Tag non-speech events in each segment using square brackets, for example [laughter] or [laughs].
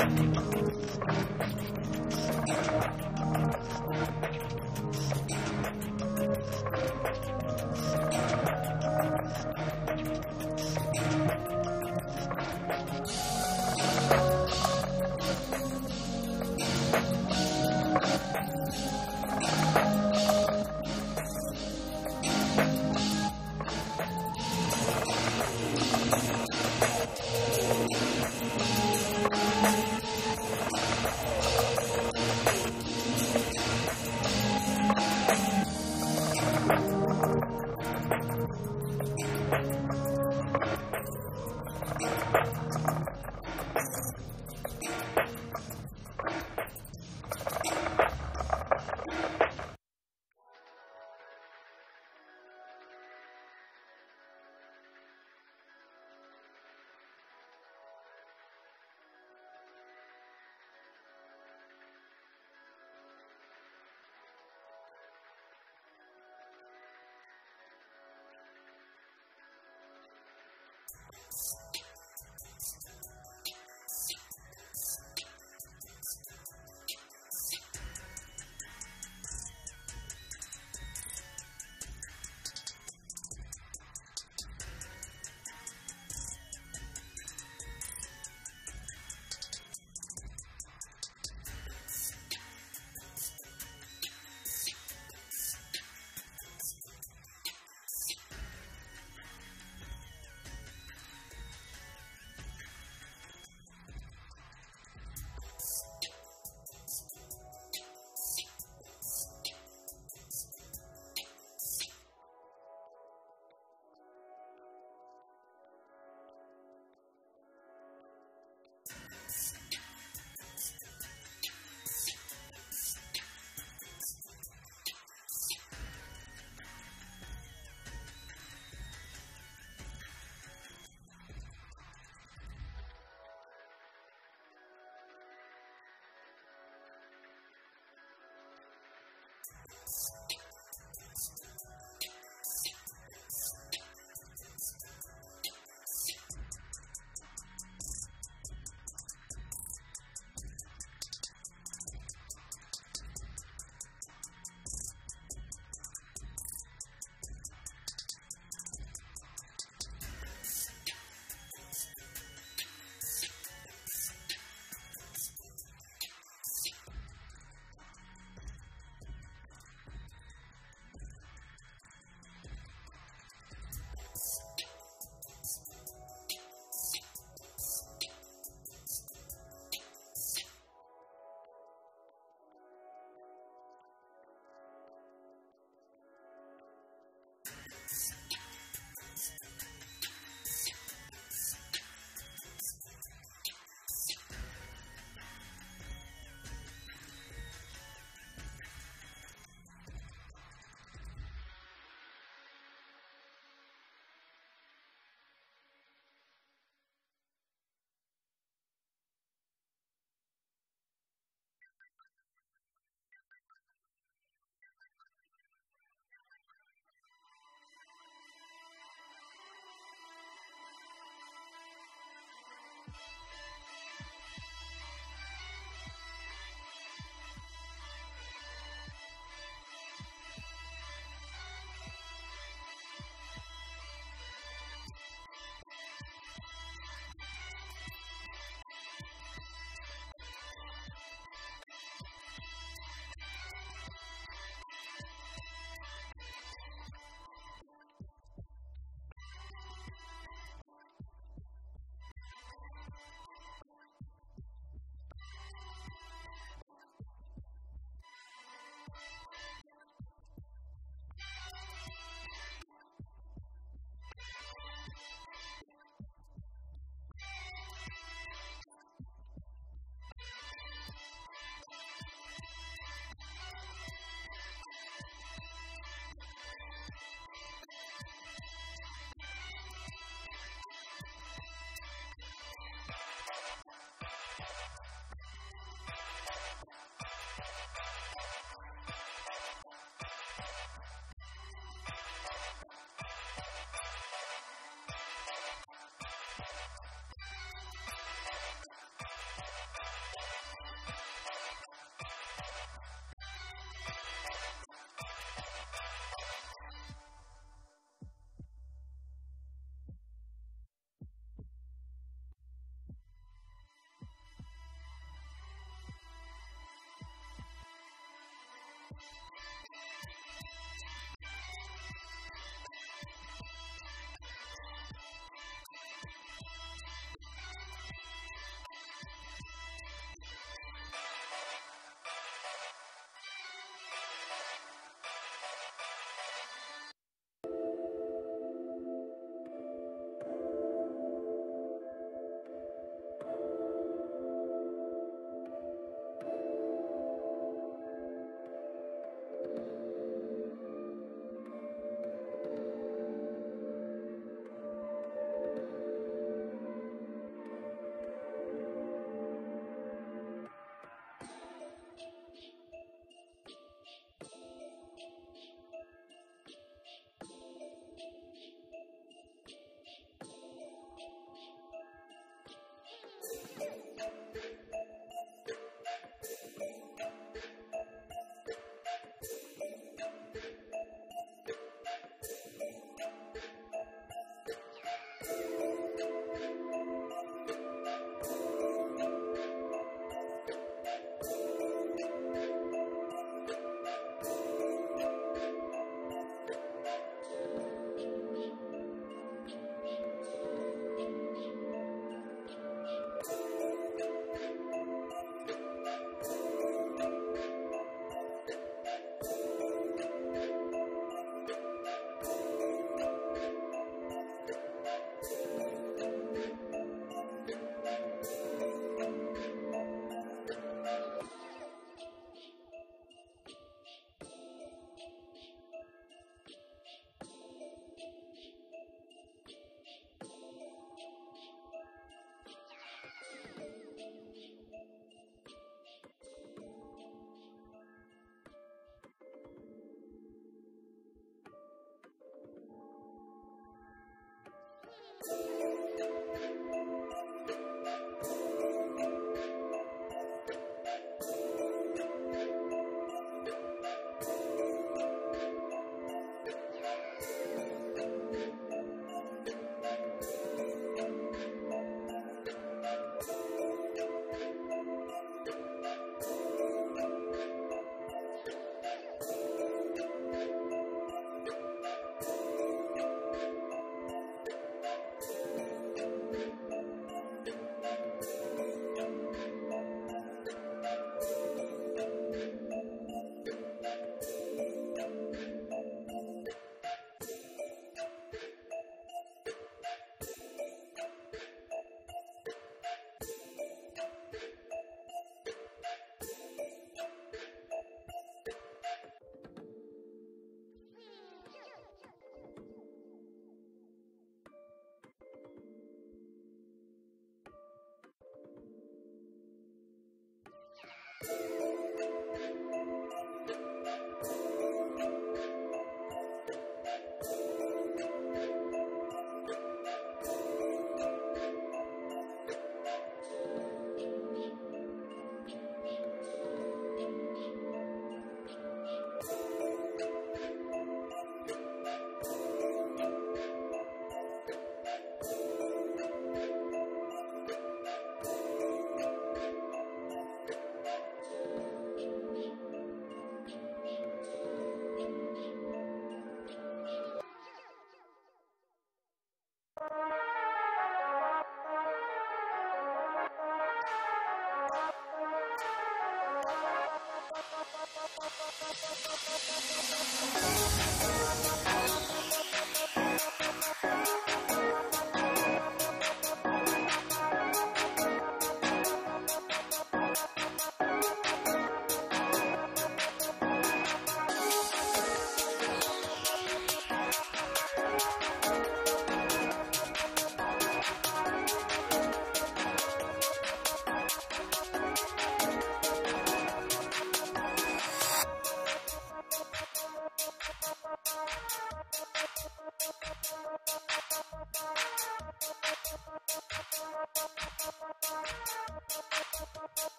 フフフ。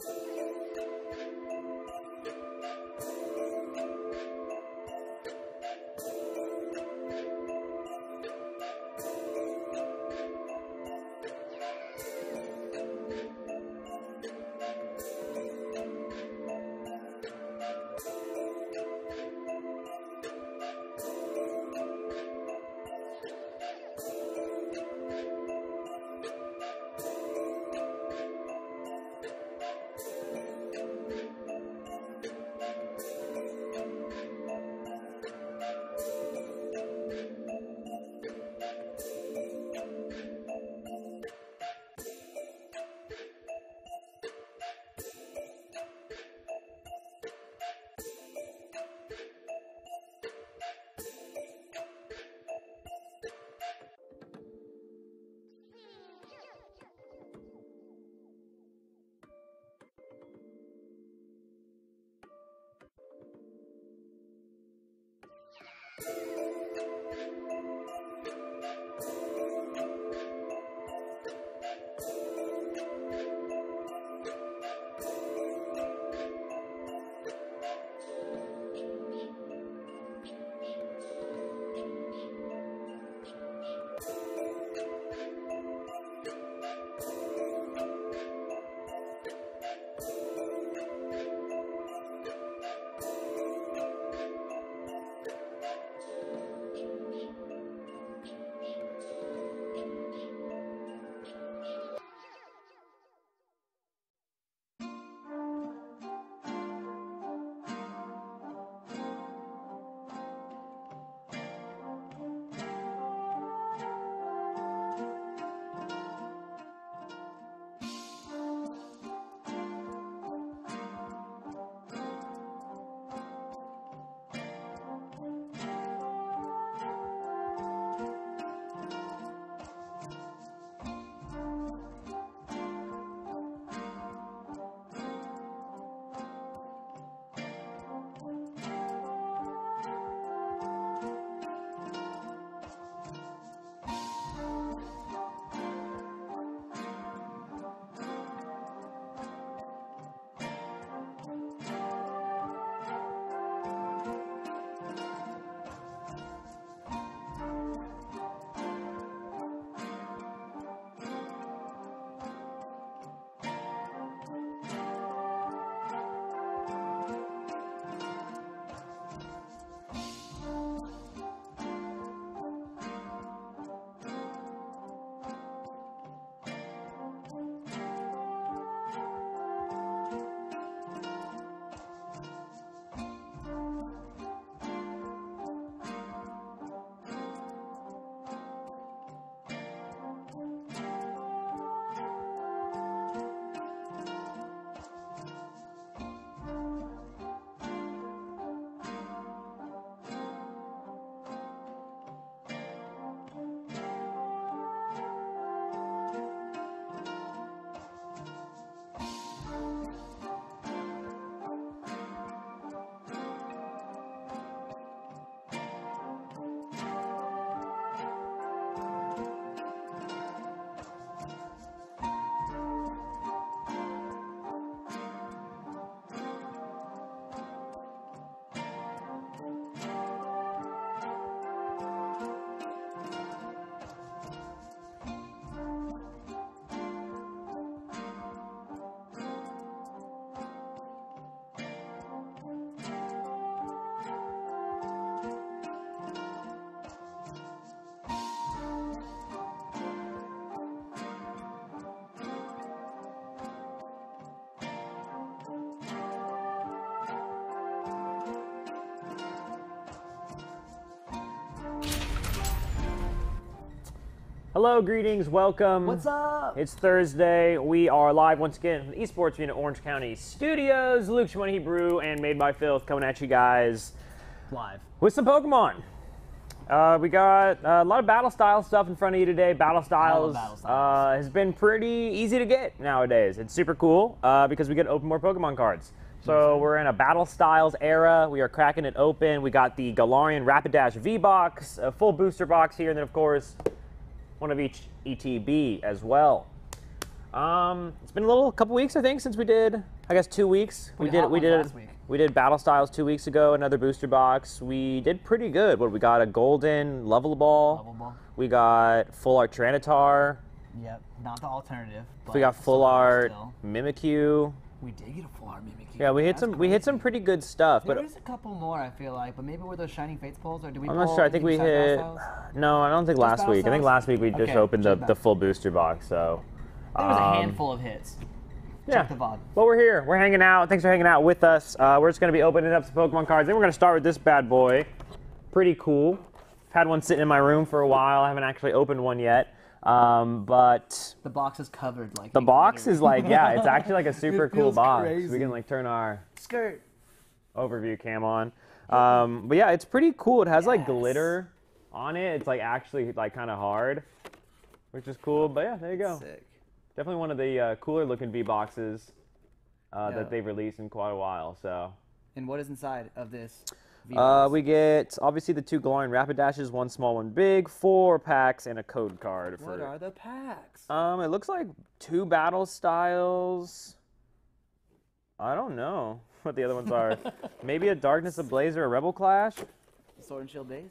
Thank Hello, greetings, welcome. What's up? It's Thursday. We are live once again from the Esports Unit Orange County Studios. Luke Shmoney Hebrew and Made by Filth coming at you guys Live. with some Pokemon. Uh, we got uh, a lot of battle style stuff in front of you today. Battle styles, battle styles. Uh, has been pretty easy to get nowadays. It's super cool uh, because we get to open more Pokemon cards. So we're in a battle styles era. We are cracking it open. We got the Galarian Rapidash V box, a full booster box here, and then of course one of each ETB as well. Um, it's been a little couple weeks I think since we did. I guess two weeks. We Pretty did we did we did Battle Styles two weeks ago. Another booster box. We did pretty good. What we got a golden level ball. Level ball. We got full art Tyranitar. Yep. Not the alternative. But We got full art still. Mimikyu. We did get a full art Mimikyu. Yeah, we hit That's some we hit some pretty good stuff. There But was a couple more, I feel like, but maybe were those Shining Fates pulls, or do we? I'm not pull sure. I think we hit. Styles? [sighs] No, I don't think last Battle week. I think Styles? last week we just Okay, opened the, check the full booster box. So. There was a um, handful of hits. Yeah. Check the VOD. Well, we're here. We're hanging out. Thanks for hanging out with us. Uh, we're just going to be opening up some Pokemon cards. Then we're going to start with this bad boy. Pretty cool. Had one sitting in my room for a while. I haven't actually opened one yet. Um, but The box is covered like the box is like, yeah, it's actually like a [laughs] super It cool box. We can like turn our skirt. overview cam on. Um, but yeah, it's pretty cool. It has like glitter on it. It's like actually like kind of hard, which is cool. But yeah, there you go. Sick. Definitely one of the uh, cooler looking V boxes uh, that they've released in quite a while. So. And what is inside of this? Uh, we get obviously the two glowing Rapidashes, one small, one big, four packs, and a code card For, What are the packs? Um, it looks like two battle styles. I don't know [laughs] what the other ones are. [laughs] Maybe a Darkness Ablaze or a Rebel Clash. Sword and Shield base.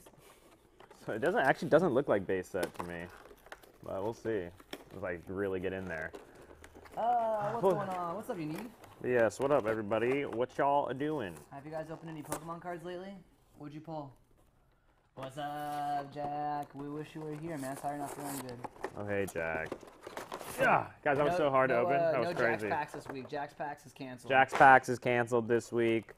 So it doesn't actually doesn't look like base set to me, but we'll see. If I really get in there. Uh, what's Well- going on? What's up, you need? Yes, what up, everybody? What y'all a doing? Have you guys opened any Pokemon cards lately? What'd you pull? What's up, Jack? We wish you were here, man. Sorry, not feeling good. Oh hey, Jack. Yeah, guys, that was so hard to open. uh, that was no crazy. Jack's Packs this week. Jack's Packs is canceled. Jack's Packs is canceled this week.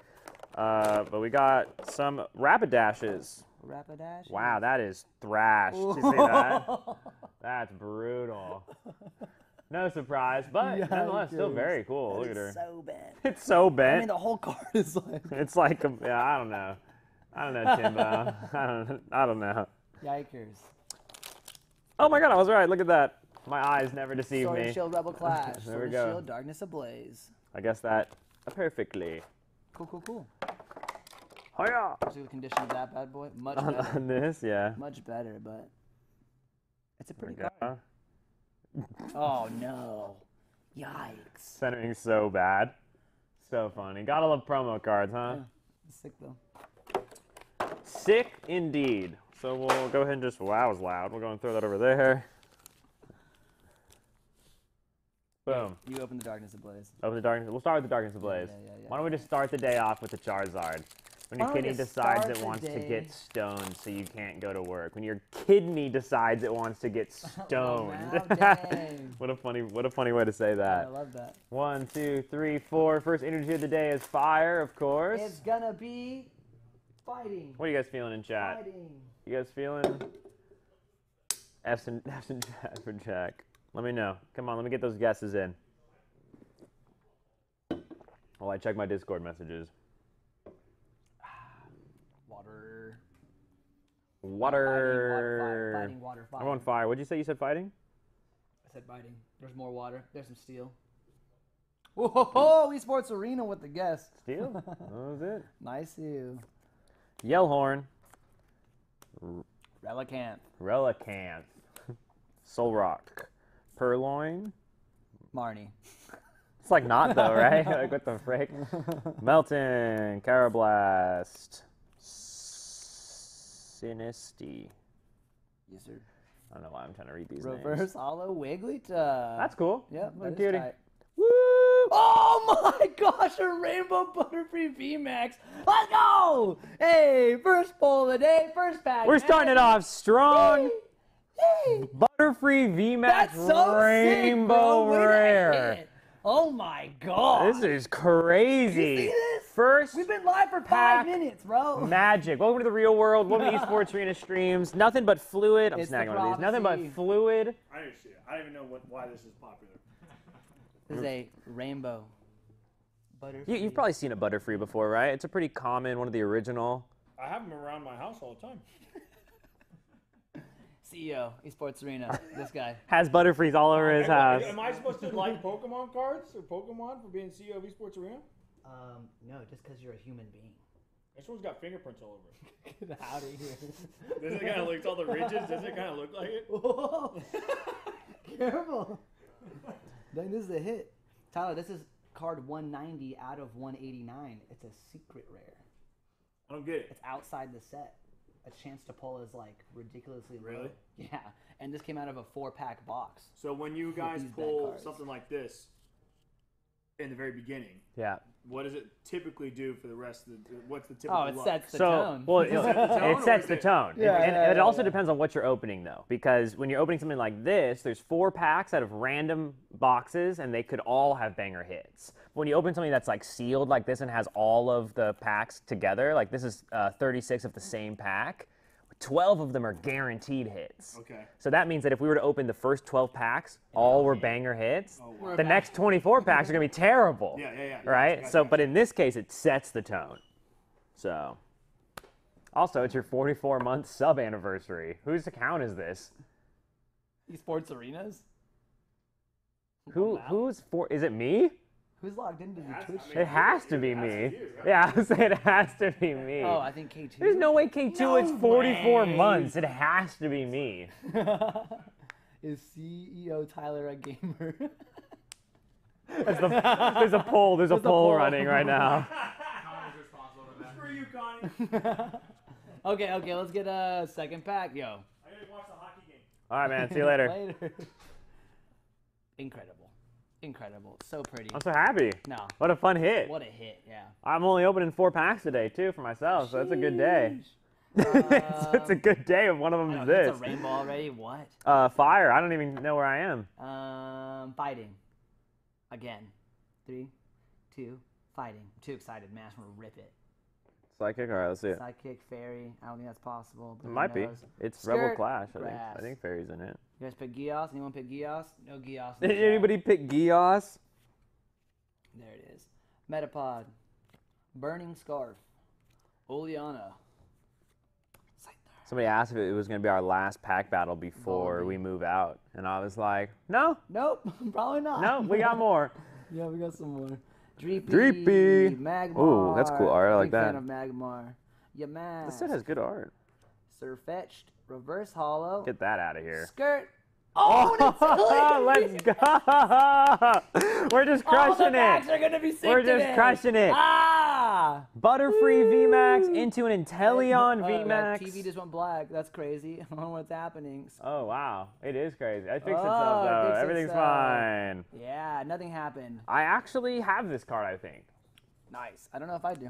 Uh, but we got some Rapidashes. Rapidash. Wow, that is thrash. Did you see that? [laughs] That's brutal. [laughs] No surprise, but nonetheless, still very cool. Look at her. so bad. [laughs] It's so bad. I mean, the whole card [laughs] is like. [laughs] It's like, a, yeah, I don't know. I don't know, Timbo. I don't, I don't know. Yikers. Oh my god, I was right. Look at that. My eyes never deceive Sword me. Shield Rebel Clash. There Sword we go. Shield Darkness Ablaze. I guess that perfectly. Cool, cool, cool. Hiya! See the condition of that bad boy? Much On, better. on this, yeah. Much better, but. It's a pretty card. Oh, no. Yikes. Centering so bad. So funny. Gotta love promo cards, huh? Sick, though. Sick indeed. So we'll go ahead and just, wow, that was loud. We'll go and throw that over there. Boom. You open the Darkness Ablaze. Open the darkness. We'll start with the darkness ablaze. yeah, yeah, yeah. Why don't we just start the day off with the Charizard? When your kidney decides it wants to get stoned so you can't go to work. When your kidney decides it wants to get [laughs] oh, stoned. [laughs] now, dang. [laughs] what a funny what a funny way to say that. Oh, I love that. One, two, three, four. First energy of the day is fire, of course. It's gonna be fighting. What are you guys feeling in chat? Fighting. You guys feeling F's and F's and chat for Jack? Let me know. Come on, let me get those guesses in. While I check my Discord messages. Water. Water. Fighting, water, fire. I'm on fire. What'd you say? You said fighting? I said fighting. There's more water. There's some steel. Whoa, esports arena with the guest. Steel? [laughs] that was it. Nice you. Yellhorn. Relicanth. Relicanth. [laughs] Solrock. Purrloin. Marnie. It's like not though, [laughs] right? like what the frick? Meltan. Carablast. Sinistea. Yes, sir. I don't know why I'm trying to read these Reverse names. hollow Wigglytuff. That's cool. Yep. Is cutie. tight. Woo! Oh [laughs] my gosh, a Rainbow Butterfree VMAX. Let's go! Hey, first pull of the day, first pack. We're starting it off strong. Hey, Butterfree VMAX that's so Rainbow sick. Rare. Oh my god. This is crazy. You see this? first We've been live for five minutes, bro. magic. Welcome to the real world. Welcome to [laughs] Esports Arena streams. Nothing but fluid. I'm It's the snagging one of these. Nothing but fluid. I didn't see it. I don't even know what, why this is popular. This is a rainbow butter. You, you've probably seen a Butterfree before, right? It's a pretty common, one of the original. I have them around my house all the time. [laughs] CEO Esports Arena. This guy. [laughs] Has Butterfrees all over his house. Am I supposed to like Pokemon cards or Pokemon for being CEO of Esports Arena? Um, no, just because you're a human being. This one's got fingerprints all over it. [laughs] Get out of here. [laughs] Does it kind of look all the ridges? Does it kind of look like it? [laughs] Whoa. Careful. Then this is a hit. Tyler, this is card 190 out of 189. It's a secret rare. I don't get it. It's outside the set. A chance to pull is like ridiculously low. Really? Yeah. And this came out of a four pack box. So when you guys pull something like this in the very beginning, Yeah. What does it typically do for the rest of the? What's the typical? Oh, it luck? sets the so, tone. well, it, Is it the tone it sets the it- tone. Yeah, and, yeah, and it yeah, also yeah. depends on what you're opening, though, because when you're opening something like this, there's four packs out of random boxes, and they could all have banger hits. But When you open something that's like sealed like this and has all of the packs together, like this is uh, 36 of the same pack, 12 of them are guaranteed hits. Okay. So that means that if we were to open the first 12 packs, all were banger hits. wow. The next 24 packs are going to be terrible. Yeah, yeah, yeah. Right? gotcha, so, gotcha. but in this case, it sets the tone. So, also, it's your 44 month sub anniversary. Whose account is this? Esports Arenas? Who, who's for? Is it me? Who's logged into the Twitch? I mean, It has to be It has to me. you, right? Yeah, [laughs] I was saying it has to be me. Oh, I think K2. There's no way K2 No it's 44 way. months. It has to be me. [laughs] Is CEO Tyler a gamer? [laughs] There's, the, there's a poll. There's a There's a poll poll. running right now. For you, Connie. okay, okay, let's get a second pack, yo. I gotta watch the hockey game. All right, man. See you later. Later. Incredible. Incredible. So pretty. I'm so happy. No. What a fun hit. What a hit, yeah. I'm only opening four packs today too for myself, so it's a good day. Sheesh. it's, [laughs] it's a good day if one of them is that's this. a rainbow already? What? Uh, fire. I don't even know where I am. Um, fighting. Again. Three, two, fighting. I'm too excited, man. I just want to rip it. Psychic. All right, let's see it. Sidekick, fairy. I don't think that's possible. But It might be. knows? It's Rebel Clash. I think. I think Fairy's in it. You guys pick Gios? Anyone pick Gios? No Gios. Did [laughs] anybody pick Gios? There it is. Metapod. Burning Scarf. Oleana. Somebody asked if it was going to be our last pack battle before we move out, and I was like, no, Nope, [laughs] probably not. no, we got more. [laughs] yeah, we got some more. Dreepy. Dreepy. Magmar. Ooh, that's cool art. I like Big fan that. of Magmar. Yamask. This set has good art. Sirfetch'd. Reverse Holo. Get that out of here. Skirt. [laughs] Oh, it's let's go! [laughs] We're just All the crushing it. are gonna be sick We're just today. crushing it. Ah! Butterfree VMAX into an Inteleon Uh, VMAX. TV just went black. That's crazy. [laughs] I don't know what's happening. Oh wow, it is crazy. I fixed Oh, itself though. fixed Everything's itself. fine. Yeah, nothing happened. I actually have this card. I think. Nice. I don't know if I do.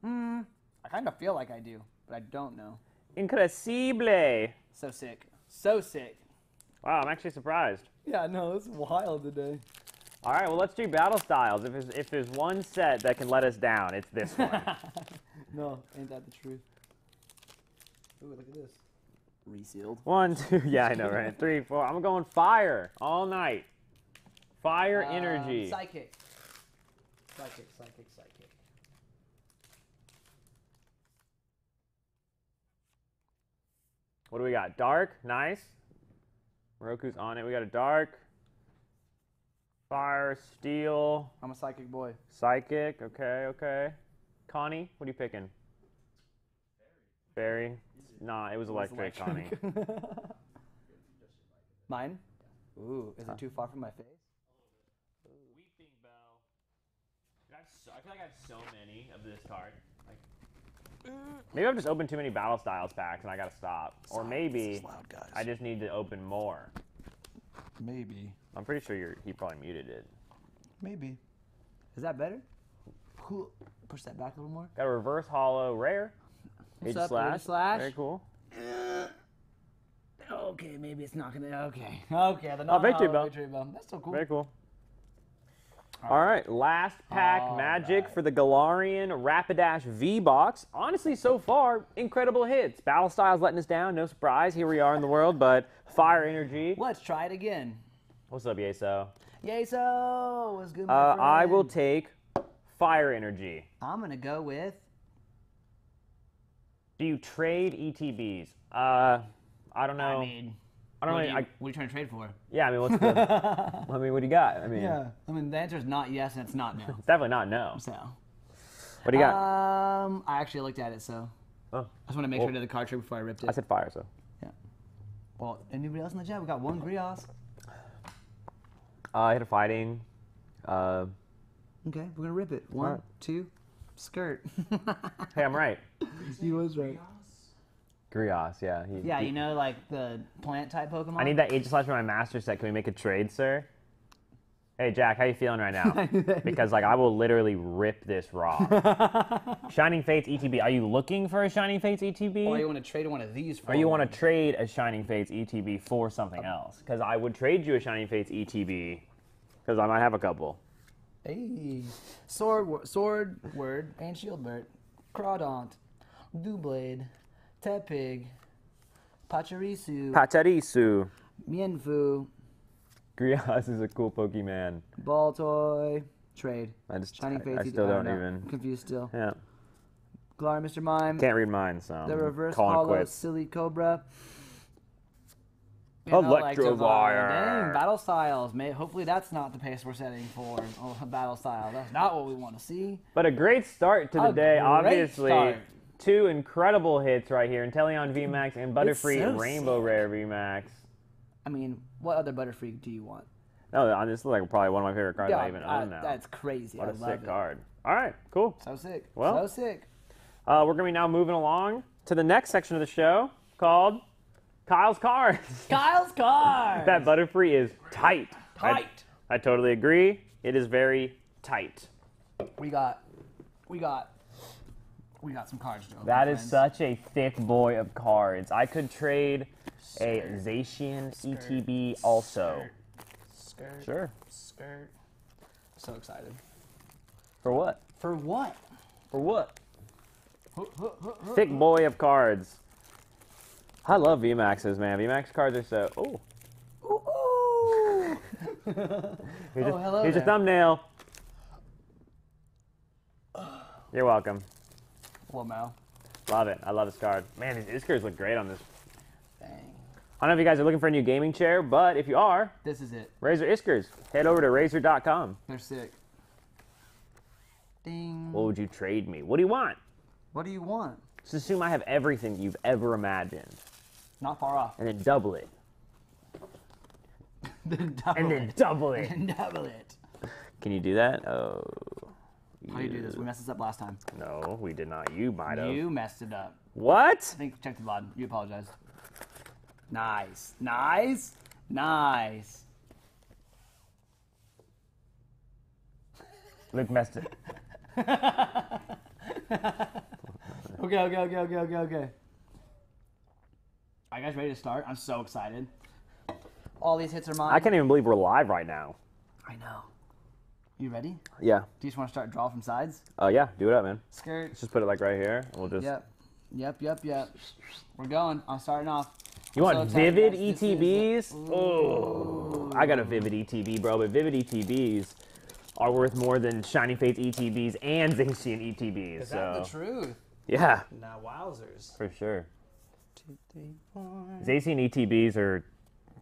Hmm. I kind of feel like I do, but I don't know. Incredible. So sick. So sick. Wow, I'm actually surprised. Yeah, no, it's wild today. All right, well let's do battle styles. If there's, if there's one set that can let us down, it's this [laughs] one. no, ain't that the truth? Ooh, look at this. Resealed. one, two, [laughs] yeah, I know, right? [laughs] Three, four. I'm going fire all night. Fire energy. Um, psychic. Psychic, psychic, psychic. What do we got? Dark, nice. Moroku's on it. We got a dark. Fire, steel, I'm a psychic boy. psychic. Okay, okay. Connie, what are you picking? Fairy. Nah, it was electric, Connie. [laughs] Mine? Ooh, is it too far from my face? Weeping Bell. I feel like I have so many of this card. Maybe I've just opened too many battle styles packs and I gotta stop. Or maybe loud, guys. I just need to open more. Maybe. I'm pretty sure you're, he probably muted it. Maybe. Is that better? Cool. Push that back a little more. Got a reverse holo rare. What's Age up, slash. Slash? Very cool. Okay, maybe it's not gonna. Okay. [laughs] Okay, the Oh, victory non-holo bell. Victory bell. That's so cool. Very cool. All right, last pack All magic right. for the Galarian Rapidash V box. Honestly, so far, incredible hits. Battle Styles letting us down, no surprise. Here we are in the world, but Fire Energy. Let's try it again. What's up, Yeso? Yay, so what's good, Uh, I will take Fire Energy. I'm gonna go with. Do you trade ETBs? Uh, I don't know. I mean, I don't what, know. are you, I, what are you trying to trade for? yeah, I mean, what's the? [laughs] I mean, what do you got? I mean, yeah, I mean the answer is not yes, and it's not no. [laughs] it's definitely not no. So. What do you got? Um, I actually looked at it, so oh, I just want to make Well- sure I did the card trick before I ripped it. I said fire, so. Yeah. Well, anybody else in the chat? We got one Grios. Uh, I hit a fighting. Uh, Okay, we're gonna rip it. One, Alright. two, skirt. [laughs] hey, I'm right. he was right. Grios, yeah. he- Yeah, he- you know, like the plant type Pokemon. I need that Aegislash for my master set. Can we make a trade, sir? Hey Jack, how you feeling right now? [laughs] because like I will literally rip this raw. [laughs] Shining Fates ETB. Are you looking for a Shining Fates ETB? Or you want to trade one of these for? or you want to trade a Shining Fates ETB for something uh-huh. else? Because I would trade you a Shining Fates ETB because I might have a couple. Hey, sword, wo- sword, word, and shield bird, Crawdaunt, Doublade, Tepig, Pachirisu, Pachirisu. Mienfoo, Grios is a cool Pokemon. Baltoy, trade. I just Shining I, Fates. I still don't know. even. I'm confused still. Yeah, Galar, Mr. Mime, can't read mine, so the reverse holo, silly cobra. You Electivire. Dang, battle styles. May, hopefully that's not the pace we're setting for oh, battle style. That's not what we want to see. But a great start to the A day, obviously. start. Two incredible hits right here. Inteleon VMAX and Butterfree so Rainbow sick. Rare VMAX. I mean, what other Butterfree do you want? No, on- this is like probably one of my favorite cards I even I- own now. That's crazy. what I a sick it. card. All right, cool. So sick. Well- so sick. Uh, we're going to be now moving along to the next section of the show called Kyle's Cards. [laughs] Kyle's card. that Butterfree is tight. I- tight. I, totally agree. It is very tight. We got, we got, we got some cards to open. That is friends. such a thick boy of cards. I could trade a Zacian ETB also. skirt. Sure. Skirt. So excited. For what? For what? For what? Thick boy of cards. I love VMAXs, man. VMAX cards are so. Oh, Ooh, ooh. here's, [laughs] Oh, your, hello here's your there. thumbnail. You're welcome. Mo. Love it. I love this card. Man, these Iskurs look great on this. Dang. I don't know if you guys are looking for a new gaming chair, but if you are, This is it. Razer Iskurs. Head over to razer.com. They're sick. Ding. What would you trade me? What do you want? What do you want? Just assume I have everything you've ever imagined, Not far off. and then double it, [laughs] then double and then double it. [laughs] And double it. Can you do that? Oh. How do you do this? We messed this up last time. No, we did not. You might have. You messed it up. What? I think check the VOD. You apologize. Nice. Nice. Nice. [laughs] Luke messed it. [laughs] Okay, okay, okay, okay, okay, okay. Are you guys ready to start? I'm so excited. All these hits are mine. I can't even believe we're live right now. I know. You ready? Yeah. Do you just want to start draw from sides? Oh yeah. Do it up, man. Skirt. Let's just put it like right here, and we'll just. Yep. Yep, yep, yep. We're going. I'm starting off. You I'm want so vivid guys. This ETBs? Oh, I got a vivid ETB, bro. But vivid ETBs are worth more than Shiny Fates ETBs and Zacian ETBs. Is so that the truth? yeah, Now, wowzers. for sure. Two, three, four. Zacian ETBs are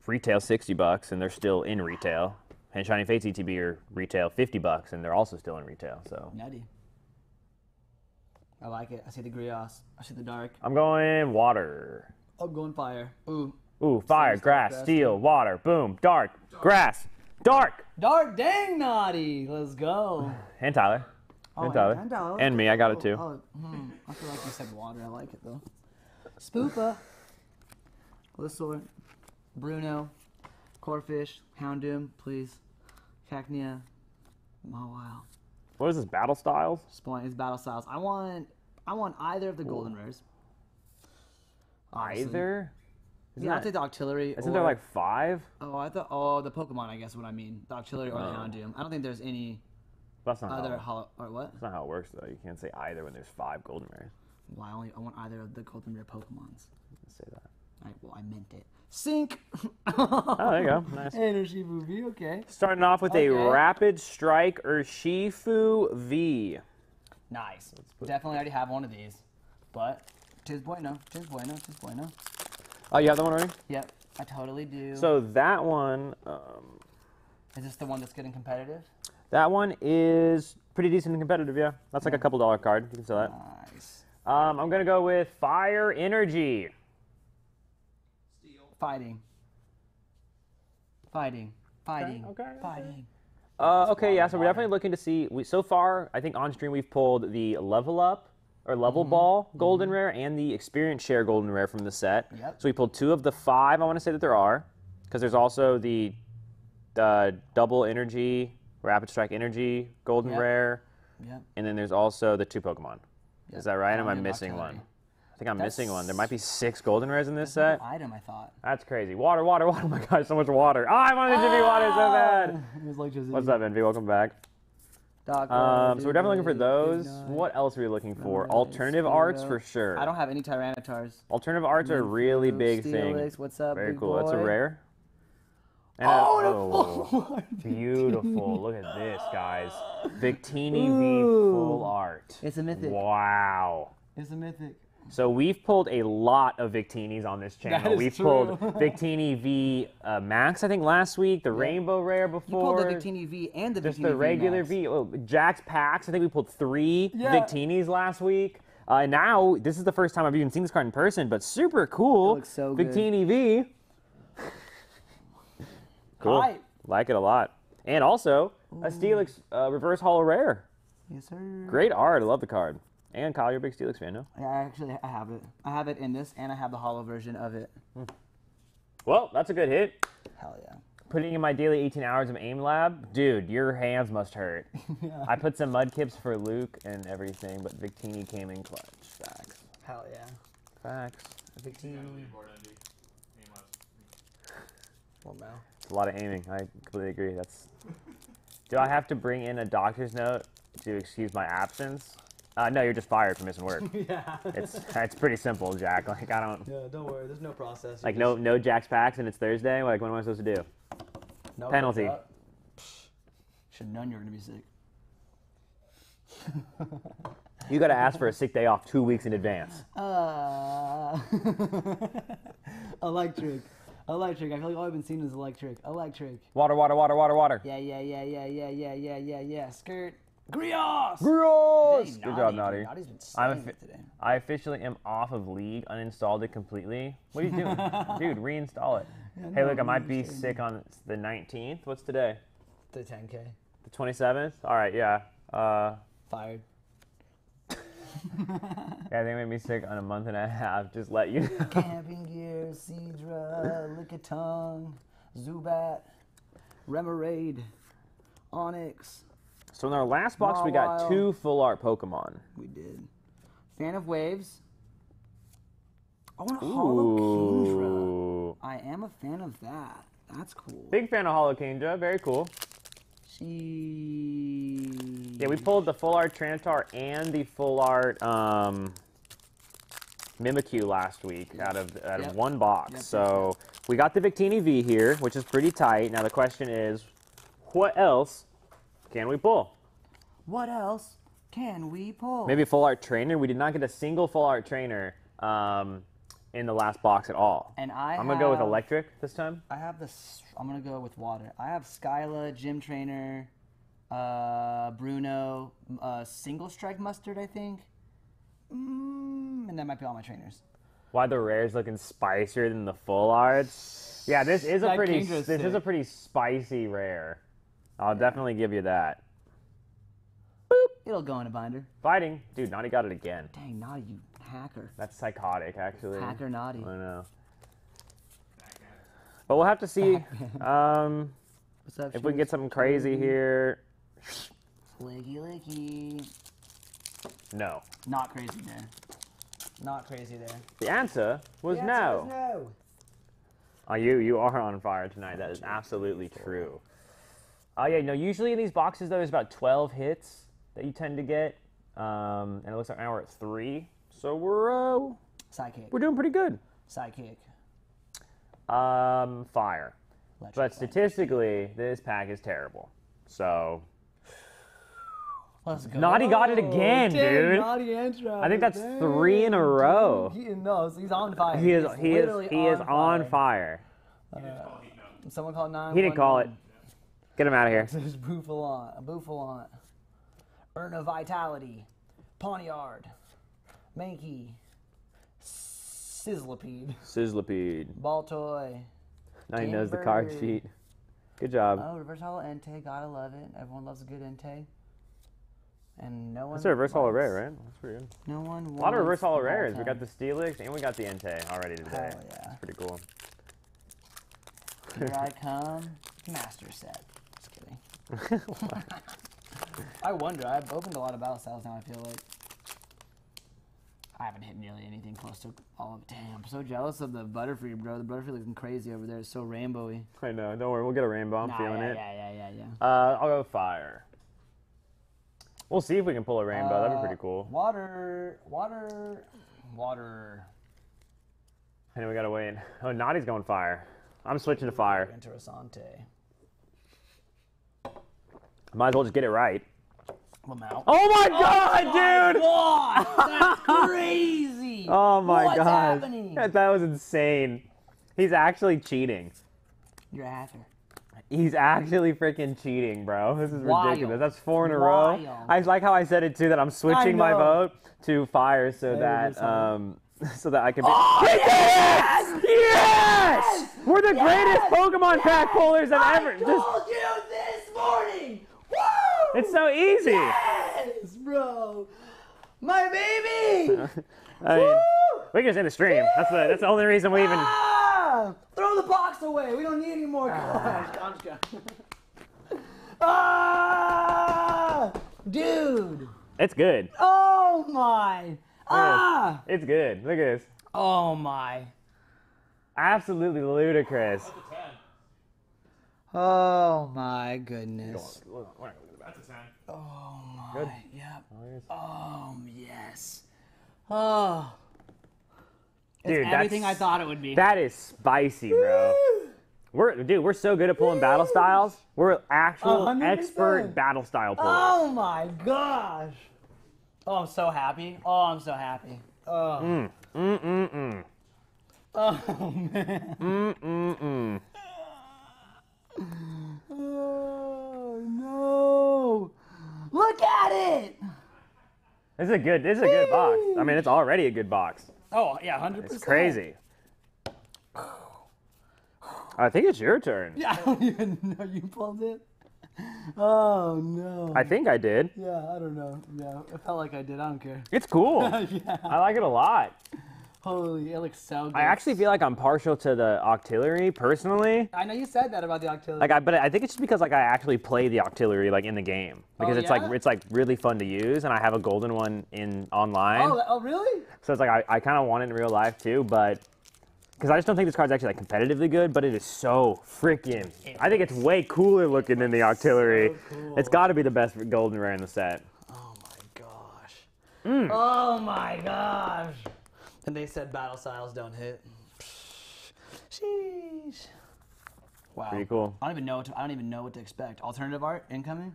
retail 60 bucks, and they're still in retail. And Shiny Fates ETB are retail 50 bucks, and they're also still in retail. So Nutty. I like it. I see the Grios. I see the dark. I'm going water. I'm going fire. Ooh. Ooh, fire, grass, grass, steel, water, boom, dark, grass, dark. Dark dang naughty. Let's go. And Tyler. Oh, and Tyler. and Tyler. And me, I got it Oh, too. Oh, hmm. I feel like you said water. I like it though. Spoopa. Lissor. Bruno. Corphish. Houndoom, please. Cacnea. Mawile. What is this, Battle Styles? Spoint is battle styles. I want I want either of the golden rares. Honestly. Either? Isn't, Yeah, that, take the auxiliary. isn't or, there like five? Oh, I thought. Oh, the Pokemon. I guess what I mean. The auxiliary or the Oh. Houndoom. I don't think there's any That's not, Other how, or what? that's not how it works, though. You can't say either when there's five golden rares. Well, I only I want either of the golden rare Pokemons. Say that. I, well, I meant it. Sync. Oh, there you go. [laughs] Nice. Energy movie. Okay. Starting off with a Rapid Strike Urshifu V. Nice. Definitely already have one of these, but tis bueno. Tis bueno. Tis bueno. Oh, you have that one already? Yep, I totally do. So that one, um, is this the one that's getting competitive? that one is pretty decent and competitive. Yeah, that's like a couple dollar card. You can sell that. Nice. Um, I'm gonna go with Fire Energy. Fighting. Fighting. Fighting. okay, okay. Fighting. Uh, okay, yeah. So we're definitely looking to see. We, so far, I think on stream we've pulled the level up or level ball golden rare and the experience share golden rare from the set. Yep. So we pulled two of the five. I want to say that there are, because there's also the uh, double energy, rapid strike energy golden Yep. rare, Yep. and then there's also the two Pokemon. Yep. Is that right? Am I missing already. one? I think I'm missing one. There might be six golden rares in this That's set. item, I thought. That's crazy. Water, water, [laughs] water. Oh my gosh, so much water. Oh, I wanted to be water so ah! bad. [laughs] It was like just What's up, Envy? Welcome back. Doc, Um, uh, so we're definitely looking for those. What else are we looking for? Alternative arts for sure. I don't have any Tyranitars. Alternative arts are a really big thing. What's up, Very cool. That's a rare. And a- Oh, oh, [laughs] beautiful. Look at this, guys. Victini V Ooh. full art. It's a mythic. Wow. It's a mythic. So we've pulled a lot of Victinis on this channel. is We've true. pulled [laughs] Victini V uh, Max, I think, last week. The Rainbow Rare before. You pulled the Victini V and the Just Victini the V regular Max. V. Oh, Jack's packs. I think we pulled three Yeah. Victinis last week. Uh, and now this is the first time I've even seen this card in person, but super cool. It looks so good. Victini V. [laughs] cool. Hype. Like it a lot. And also a Steelix uh, reverse holo rare. Yes, sir. Great art. I love the card. And Kyle, you're a big Steelix fan, no? Yeah, actually, I have it. I have it in this, and I have the holo version of it. Hmm. Well, that's a good hit. Hell yeah. Putting in my daily 18 hours of aim lab, dude, your hands must hurt. [laughs] yeah. I put some Mudkips for Luke and everything, but Victini came in clutch. Facts. Hell yeah. Facts. Victini. [laughs] Well, now. It's a lot of aiming. I completely agree. That's. [laughs] Do I have to bring in a doctor's note to excuse my absence? Uh, no, you're just fired for missing work. [laughs] yeah. It's it's pretty simple, Jack. Like I don't Yeah, don't worry. There's no process. like no no Jack's packs and it's Thursday. Like what am I supposed to do? no penalty. Should have known you were gonna be sick. [laughs] You got to ask for a sick day off two weeks in advance. Uh, [laughs] electric. Electric. I feel like all I've been seeing is electric. Electric. Water, water, water, water, water. Yeah, yeah, yeah, yeah, yeah, yeah, yeah, yeah, yeah. Skirt. Grios! Hey, Good job. Naughty. Naughty's been I'm today. I officially am off of League, uninstalled it completely. What are you doing? [laughs] Dude, reinstall it. hey, no, look, I might be sick on the 19th. What's today? The 10K. The 27th? All right, yeah. Uh, Fired. [laughs] yeah, they made me sick on a month and a half. Just let you know. Camping gear, Seadra, Lickitung, Zubat, Remoraid, Onix. So in our last box, we got two full art Pokemon. We did. Fan of Waves. I want a Holo Kingdra. I am a fan of that. That's cool. Big fan of Holo Kingdra. Very cool. She. Yeah, we pulled the full art Tyranitar and the full art um, Mimikyu last week out of out Yep. of one box. Yep, so we got the Victini V here, which is pretty tight. Now the question is, what else can we pull? What else can we pull? Maybe full art trainer. We did not get a single full art trainer um, in the last box at all. And I. I'm gonna go with have- electric this time. I have this. I'm gonna go with water. I have Skyla, Gym Trainer, uh, Bruno, uh, Single Strike Mustard, I think. Mm, and that might be all my trainers. Why the rares looking spicier than the full arts? Yeah, this is a pretty this is a pretty spicy rare. I'll definitely give you that. Boop. It'll go in a binder. Fighting, dude. Naughty got it again. Dang, naughty, you hacker. That's psychotic, actually. Hacker naughty. I know. But we'll have to see [laughs] um, What's up, if we can get something crazy here. Licky, licky. No. Not crazy there. Not crazy there. The answer was The answer no. is no. Oh, you you are on fire tonight. That is absolutely true. Oh yeah, no. Usually in these boxes, though, there's about 12 hits that you tend to get, um, and it looks like now we're at three. So we're uh, Sidekick. we're doing pretty good. Sidekick. Um, fire. Electric But light. statistically, this pack is terrible. So Let's go. Naughty got it again, Dang, dude. Naughty intro. I think that's Dang, three in a dude. row. He knows. He's on fire. he is He's he is literally he is on fire. Someone called nine. He didn't call it. Get him out of here. There's Bouffalant. Bouffalant. Erna Vitality. Pawniard. Mankey. Sizzlipede. Sizzlipede. Baltoy. Now he knows the card Gamebird. sheet. Good job. Oh, reverse holo Entei. Gotta love it. Everyone loves a good Entei. And no one. That's a reverse holo wants- rare, right? That's pretty good. No one. A lot of reverse holo rares. We got got the Steelix and we got the Entei already today. Hell yeah. That's pretty cool. Here I [laughs] come. Master set. [laughs] I wonder. I've opened a lot of battle styles now. I feel like I haven't hit nearly anything close to all of. Damn, I'm so jealous of the Butterfree, bro. The Butterfree looking crazy over there. It's so rainbowy. I know. Don't worry. We'll get a rainbow. I'm Nah, feeling yeah, it. Yeah, yeah, yeah, yeah. Uh, I'll go fire. We'll see if we can pull a rainbow. That'd be Uh, pretty cool. Water, water, water. And we gotta wait. Oh, Naughty's going fire. I'm switching to fire. Interessante. Might as well just get it right. Lamau. Oh my god, dude! God, that's [laughs] crazy. Oh my What's god. happening? That, [laughs] that was insane. He's actually cheating. You're a hacker. He's actually freaking cheating, bro. This is Wild. ridiculous. That's four in a row. I like how I said it too that I'm switching my vote to fire so There it that is, huh? um [laughs] so that I can be yes! Yes! We're the greatest Pokemon pack pullers I've ever just you this morning. Woo! It's so easy. yes, bro. My baby. [laughs] I mean, Woo! we can just end the stream. That's the that's the only reason we even Ah! Throw the box away. We don't need any more cards. I'm just kidding. ah! Dude. It's good. Oh my. Ah! It's good. Look at this. Oh my. Absolutely ludicrous. Oh my goodness. That's a 10. Oh my. Good. Yep. Oh yes. Oh. It's Dude, everything I thought it would be. That is spicy, bro. We're dude, we're so good at pulling battle styles. We're actual 100%. expert battle style pullers. Oh my gosh. Oh, I'm so happy. Oh, I'm so happy. Oh. Mm, mm, mm. Oh man. Mm, mm, mm. Oh no. Look at it. This is a good. This is a good box. I mean, it's already a good box. Oh yeah, hundred percent. It's percent. crazy. I think it's your turn. [laughs] Yeah, I don't even know you pulled it. Oh no. I think I did. yeah, I don't know. Yeah, it felt like I did. I don't care. It's cool. [laughs] yeah. I like it a lot. Holy, it looks so good. I actually feel like I'm partial to the Octillery personally. I know you said that about the Octillery. Like I, but I think it's just because like I actually play the Octillery like in the game because Oh, it's like it's like really fun to use, and I have a golden one in online. oh, oh, really? So it's like I, I kind of want it in real life too, but because I just don't think this card's actually like competitively good, but it is so freaking. I think it's way cooler looking than the Octillery. cool. It's got to be the best golden rare in the set. Oh my gosh. Mm. Oh my gosh. And they said battle styles don't hit. Sheesh. Wow. Pretty cool, I don't even know what to, I don't even know what to expect. Alternative art incoming?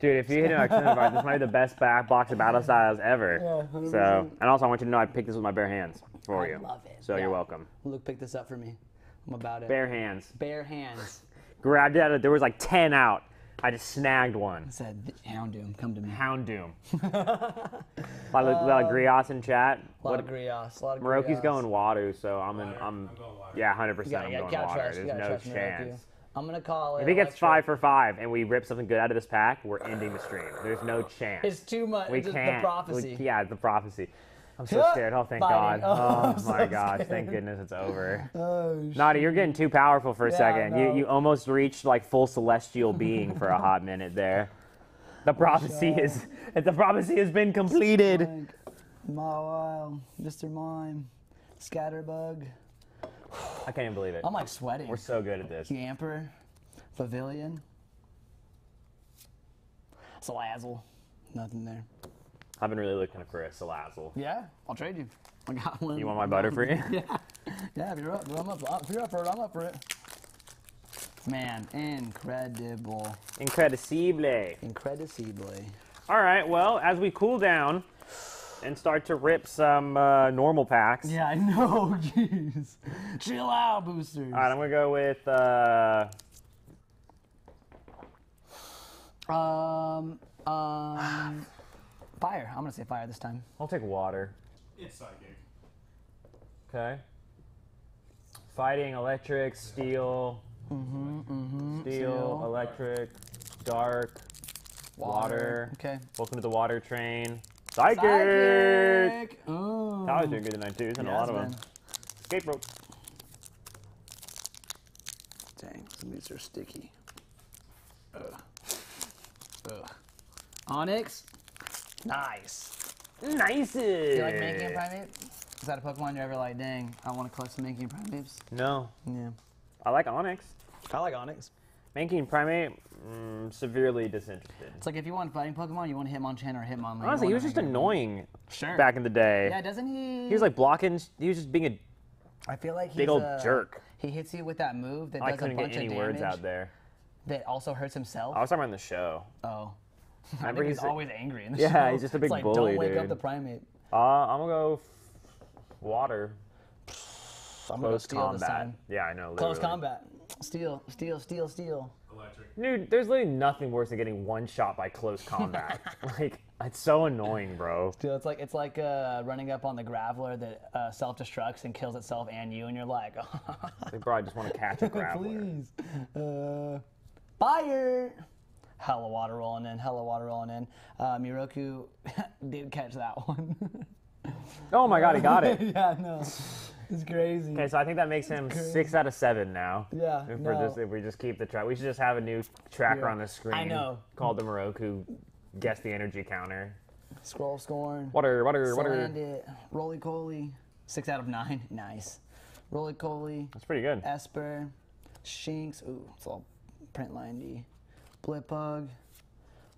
dude. If you hit an [laughs] alternative art, this might be the best back box of battle styles ever. Yeah, 100%. So, and also I want you to know I picked this with my bare hands for I you. I love it. So Yeah. you're welcome. Luke, picked this up for me. I'm about it. Bare hands. Bare hands. Grabbed it. out of- There was like ten out. I just snagged one. Said Houndoom, come to me. Houndoom. [laughs] a lot of, lot of um, Grios in chat. A lot What- of Grios. A lot of Maroki's Grios. going Wadu, so I'm in. I'm I'm going yeah, hundred percent. You gotta, I'm going gotta water. trust, you no trust Maroki. chance. I'm gonna call it. If he gets electric. five for five and we rip something good out of this pack, we're ending the stream. There's no chance. It's too much. we it's just can't. the prophecy. We, yeah, the prophecy. I'm so scared. Oh, thank [laughs] Fighting. God. Oh, Oh, [laughs] so my gosh. scared. Thank goodness it's over. Oh, Naughty, you're getting too powerful for a Yeah, second. You you almost reached like full celestial being for a [laughs] hot minute there. The prophecy is the prophecy has been completed. Mawile, Mr. Mime, Scatterbug. I can't even believe it. I'm like sweating. We're so good at this. Yamper, Pavilion. Salazzle. Nothing there. I've been really looking for a Salazzle. Yeah, I'll trade you. I got one. You want my Butterfree? [laughs] yeah. [laughs] Yeah, if you're up, I'm up. If you're up for it, I'm up for it. Man, incredible. Incredicible. Incredible. All right, well, as we cool down and start to rip some uh, normal packs. Yeah, I know. [laughs] Jeez. Chill out, boosters. All right, I'm gonna go with. Uh, Um, um, fire. I'm gonna say fire this time. I'll take water. It's psychic. Okay. Fighting, electric, steel, Mm-hmm. Mm-hmm. steel, electric, dark, water. Okay. Welcome to the water train. Psychic. Psychic. Ooh. Tyler's doing good tonight too. He's in a lot of them. Escape rope. Dang, some of these are sticky. Ugh. Ugh. Onix. Nice. Nice. Do you like Mankey Primeape? Is that a Pokemon you're ever like, dang, I want to collect some Mankey Primeapes? No, Yeah. I like Onix. I like Onix. Mankey Primeape, mm, severely disinterested. It's like if you want fighting Pokemon, you want Hitmonchan or Hitmonlee. Honestly, he was just annoying Sure. back in the day. Yeah, doesn't he? He was like blocking. He was just being a I feel like he's big old uh, jerk. He hits you with that move that I does a bunch of damage. I couldn't bunch get any of words out there. that also hurts himself. I was talking about in the show. Oh. [laughs] I Remember think he's he's- always angry in the [laughs] Yeah, show. he's just a big it's like, bully, Don't wake up dude. the primate. Uh, I'm gonna go f- water. I'm gonna go Close steal this combat. time. Yeah, I know. Close combat. Steal, steal, steal, steal. Electric. Dude, there's literally nothing worse than getting one shot by close combat. [laughs] like, it's so annoying, bro. Steal. It's like it's like uh, running up on the graveler that uh, self destructs and kills itself and you, and you're like, Like, bro, I just want to catch a grappler. please, uh, fire. Hella water rolling in. Hella water rolling in. Uh, Miroku [laughs] did catch that one. [laughs] Oh my god, he got it. [laughs] yeah, no, it's crazy. Okay, so I think that makes him six out of seven now. Yeah, If, we're just, if we just keep the track, we should just have a new tracker Yeah. on the screen. I know. Called the Moroku. Guess the energy counter. Scroll scorn. Water, water, water. Sand it. Rolycoly. Six out of nine. Nice. Rolycoly. That's pretty good. Espurr. Shinx. Ooh, it's all print line D. Blipbug.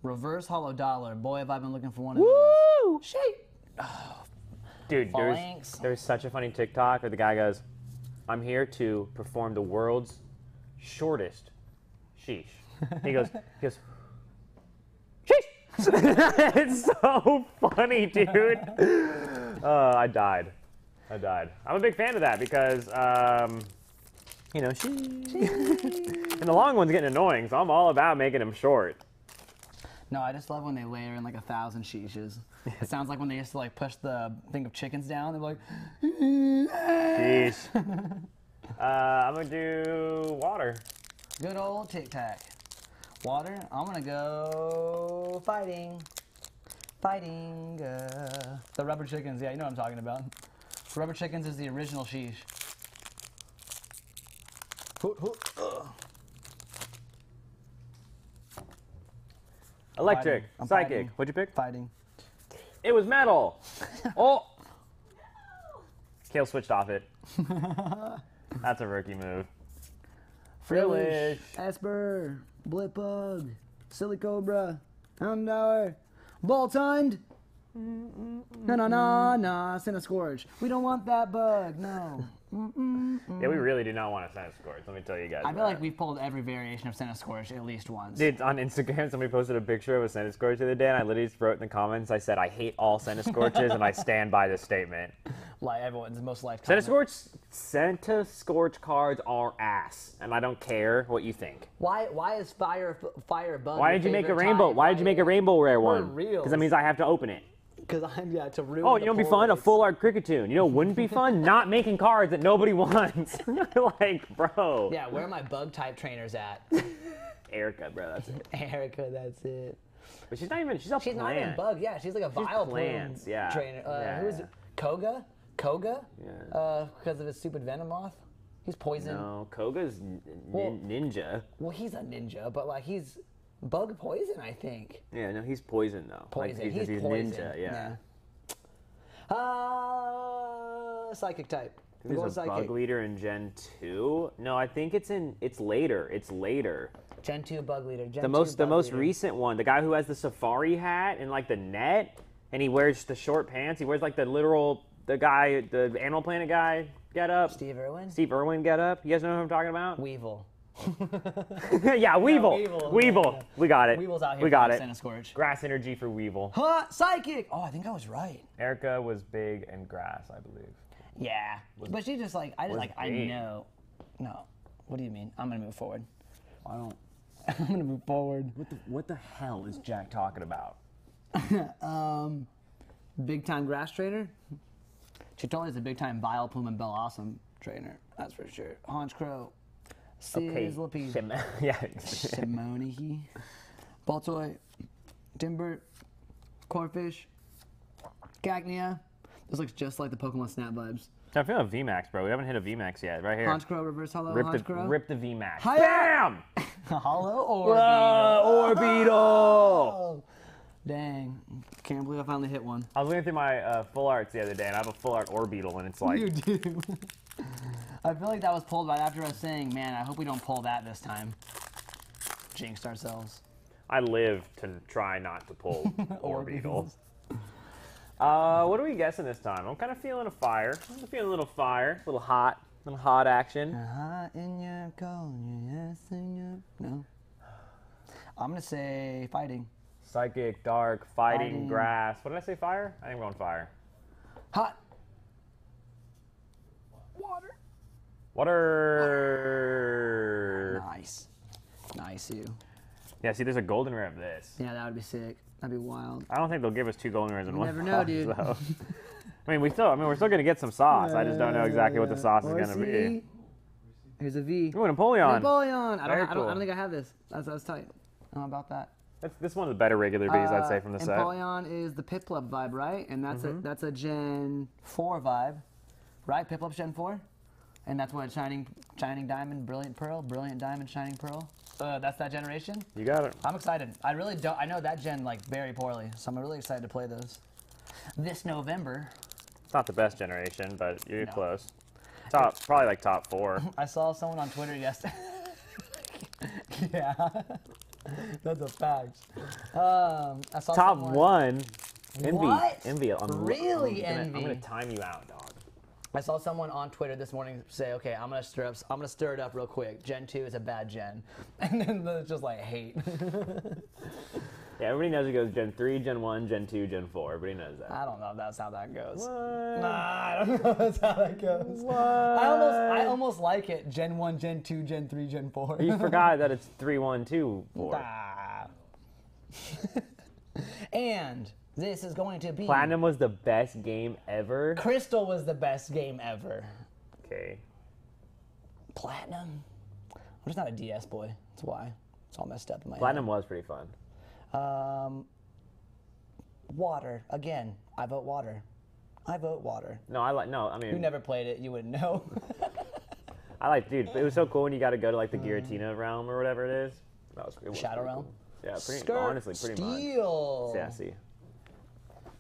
Reverse Holo Dottler. Boy, have I been looking for one of Woo! these. Shape. Dude, there's, Phalanx. there's such a funny TikTok where the guy goes, I'm here to perform the world's shortest sheesh. He goes, [laughs] he goes, sheesh! [laughs] it's so funny, dude. [laughs] Uh, I died. I died. I'm a big fan of that because, um, you know, sheesh. and [laughs] the long one's getting annoying, so I'm all about making them short. No, I just love when they layer in like a thousand sheeshes. It sounds like when they used to like push the thing of chickens down. They're like, Sheesh. [laughs] uh, I'm gonna do water. good old tic tac. Water. I'm gonna go fighting. Fighting. Uh, the rubber chickens. Yeah, you know what I'm talking about. Rubber chickens is the original sheesh. Hoot, hoot, ugh. Electric, I'm psychic. fighting. What'd you pick? Fighting. It was metal. [laughs] oh. Kale switched off it. [laughs] That's a rookie move. Frillish. Espurr. Blipbug. Silicobra. Houndour. Ball timed. No, no, no, no. Centiskorch. We don't want that bug. No. Yeah, we really do not want to Centiskorch. Let me tell you guys. I feel like we've pulled every variation of Centiskorch at least once. Dude, on Instagram, somebody posted a picture of a Centiskorch the other day, and I literally just wrote in the comments, I said, I hate all Centiskorches, and I stand by this statement. [laughs] Like everyone's most liked. Santa comment. Scorch, Centiskorch cards are ass, and I don't care what you think. Why? Why is fire fire bug? Why did you make a rainbow? Why did you make a rainbow rare one? reals. Because that means I have to open it. Because I'm yeah to ruin. Oh, you know, be fun? A full art Kricketune. You know, wouldn't be fun? Not making cards that nobody [laughs] wants. [laughs] like, bro. Yeah, where are my bug type trainers at? [laughs] Erica, bro, that's it. Erica, that's it. But she's not even. She's a She's not even bug. Yeah, she's like a vile plants, yeah. trainer. Uh, Yeah. Who's Koga? Koga? Yeah. Uh, because of his stupid Venomoth. He's poison. No, Koga's n- Well- ninja. Well, he's a ninja, but like he's bug poison, I think. Yeah, no, he's poison though. Like, Poison. he's, he's, he's poison. ninja. Yeah. Uh, psychic type. There's a psychic. bug leader in Gen two. No, I think it's in. It's later. It's later. Gen 2 bug leader. Gen The 2 most the most leader. recent one, the guy who has the safari hat and like the net, and he wears the short pants. He wears like the literal the guy, the Animal Planet guy get up. Steve Irwin. Steve Irwin get up. You guys know who I'm talking about? Weevil. [laughs] yeah, Weevil. Weevil, Weevil. yeah. We got it. Weevil's out here. We got for it. Centiskorch. Grass energy for Weevil. Huh? Psychic. Oh, I think I was right. Erica was big and grass, I believe. Yeah, but she just like I just was like I know. No. What do you mean? I'm gonna move forward. I don't. [laughs] I'm gonna move forward. What the what the hell is Jack talking about? [laughs] Um, big time grass trainer. She told me a big time Vileplume and Bellossom trainer. That's for sure. Honchkrow. Sizzlipede. Shim- [laughs] yeah. Shimonihi. Baltoy. Timburr. Corphish. Cacnea. This looks just like the Pokemon Snap vibes. I'm feeling VMAX, bro. We haven't hit a VMAX yet. Right here. Honchkrow, Reverse Holo, rip the Crow. rip the VMAX. Hiya! Bam! [laughs] Hollow or Uh. Oh, dang. Can't believe I finally hit one. I was looking through my uh, full arts the other day, and I have a full art Orbeetle, and it's like You do. [laughs] I feel like that was pulled right after us saying, man, I hope we don't pull that this time. Jinxed ourselves. I live to try not to pull. [laughs] Orbeetles. Uh, what are we guessing this time? I'm kind of feeling a fire. I'm feeling a little fire, a little hot, a little hot action. Hot in your cold, yes in your no. I'm gonna say fighting. Psychic, dark, fighting, Fighting. grass. What did I say? Fire? I think we're on fire. Hot. Water. Water. Nice. Nice you. Yeah, see, there's a golden rare of this. Yeah, that would be sick. That'd be wild. I don't think they'll give us two golden rares in You one. never know, box, dude. though. [laughs] I mean, we still. I mean, we're still gonna get some sauce. I just don't know exactly what the sauce is gonna be. Here's a V. Ooh, Empoleon. Empoleon. I don't, I, don't, I don't think I have this. That's, that's tight. How about that? That's, this one of the better regular bees, I'd say, Uh, from the set. Empoleon is the Piplup vibe, right? And that's Mm-hmm. a that's a Gen four vibe, right? Piplup's Gen four, and that's what shining shining diamond, brilliant pearl, brilliant diamond, shining pearl. Uh, that's that generation. You got it. I'm excited. I really don't. I know that gen like very poorly, so I'm really excited to play those. This November, It's not the best generation, but you're No. close. Top, probably like top four. [laughs] I saw someone on Twitter yesterday. [laughs] yeah, [laughs] that's a fact. Um, I saw top someone- one. Envy. What? Envy. I'm, Really I'm gonna, I'm gonna time you out, dog. I saw someone on Twitter this morning say, "Okay, I'm gonna stir up. I'm gonna stir it up real quick. Gen two is a bad gen," [laughs] and then it's just like hate. [laughs] Yeah, everybody knows it goes Gen 3, Gen 1, Gen 2, Gen 4. Everybody knows that. I don't know if that's how that goes. What? Nah, I don't [laughs] know if that's how that goes. I almost, I almost like it. Gen one, Gen two, Gen three, Gen four. You forgot that it's 3, 1, 2, 4. Ah. and this is going to be Platinum was the best game ever. Crystal was the best game ever. Okay. Platinum. I'm just not a DS boy. That's why. It's all messed up in my Platinum was pretty fun. Um, water again. I vote water. I vote water. No, I like, no, I mean, You never played it. You wouldn't know. [laughs] I like, dude, it was so cool when you got to go to like the Giratina realm or whatever it is. That was, it was Shadow Realm. cool. Yeah, pretty, Skirt honestly, pretty much. Steel. Sassy.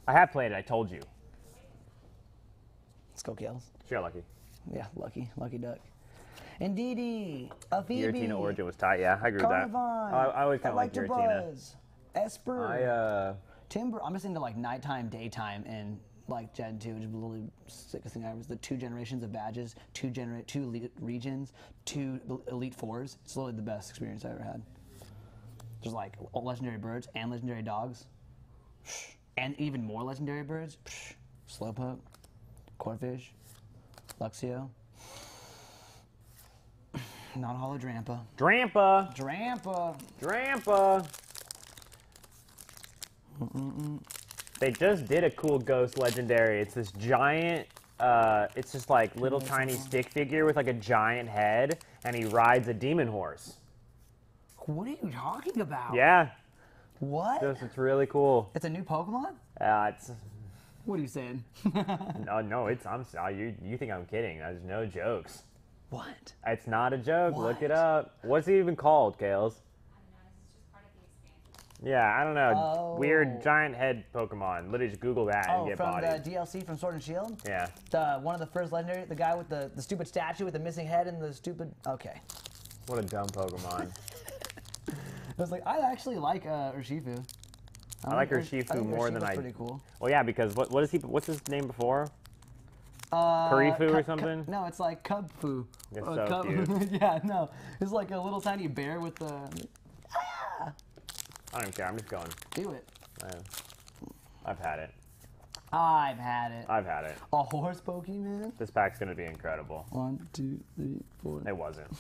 I have played it, I told you. Let's go kills. Sure, lucky. Yeah, lucky, lucky duck. Indeedy, a Phoebe. Giratina Origin was tight, yeah, I agree with that. I, I always kind of like Giratina. Espurr. I, uh, Timburr. I'm just into like nighttime, daytime, and like Gen 2, which is literally the sickest thing ever. Is the two generations of badges, two generate, two elite regions, two elite fours. It's literally the best experience I ever had. There's like legendary birds and legendary dogs, and even more legendary birds. Slowpoke, Corphish, Luxio, not Holodrampa, Drampa! Drampa. Drampa! They just did a cool ghost legendary. It's this giant, uh, it's just like little tiny stick figure with like a giant head, and he rides a demon horse. What are you talking about? Yeah, What? just, it's really cool. It's a new Pokemon? Uh, it's What are you saying? [laughs] no, no, it's I'm sorry. You you think I'm kidding? There's no jokes. what? It's not a joke. Look it up. What's it even called, Kales? I don't know, it's just part of the expansion. Yeah, I don't know. Oh. Weird giant head Pokemon. Literally just Google that and Oh, get from bodied. the DLC from Sword and Shield? Yeah. The one of the first legendary, the guy with the, the stupid statue with the missing head and the stupid. Okay. What a dumb Pokemon. Was like, I actually like uh, Urshifu. I like Urs- Urshifu think more than Urshifu's I- Pretty cool. Well, yeah, because what what is he? What's his name before? Uh, Karifu or something? no, it's like Cub Fu. It's Uh, so cub- cute. [laughs] yeah, no, it's like a little tiny bear with the. I don't even care. I'm just going. Do it. I, I've had it. I've had it. I've had it. A horse Pokemon. This pack's gonna be incredible. One, two, three, four. It wasn't. [laughs]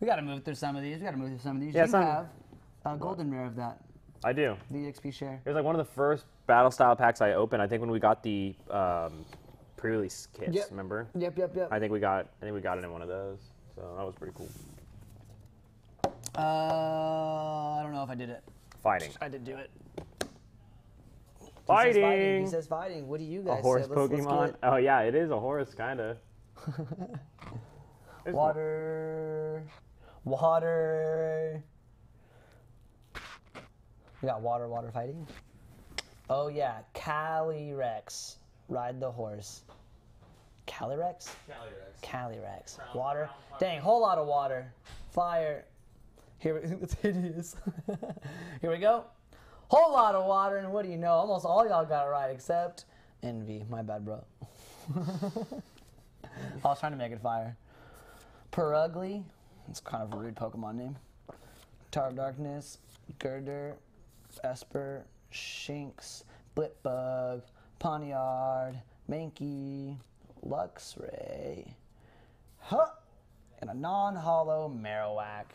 We gotta move through some of these. We gotta move through some of these. Yeah, you some- have a golden rare of that. I do. The XP share. It was like one of the first battle style packs I opened. I think when we got the um, pre-release kits. Yep. Remember? Yep, yep, yep. I think we got. I think we got it in one of those. So that was pretty cool. Uh, I don't know if I did it. Fighting. I did do it. Fighting. He says fighting. He says fighting. What do you guys? a horse say? Let's- let's Pokemon. oh yeah, it is a horse, kinda. [laughs] There's Water. Water. We got water, water fighting. Oh yeah, Calyrex. Ride the horse. Calyrex? Calyrex. Water. Dang, whole lot of water. Fire. Here, [laughs] it's hideous. [laughs] Here we go. Whole lot of water, and what do you know? Almost all y'all got it right except Envy. My bad, bro. [laughs] I was trying to make it fire. Purugly. It's kind of a rude Pokemon name. Tower of Darkness. Gurdurr. Espurr. Shinx. Blipbug. Pawniard. Mankey. Luxray. Huh! And a non-holo Marowak.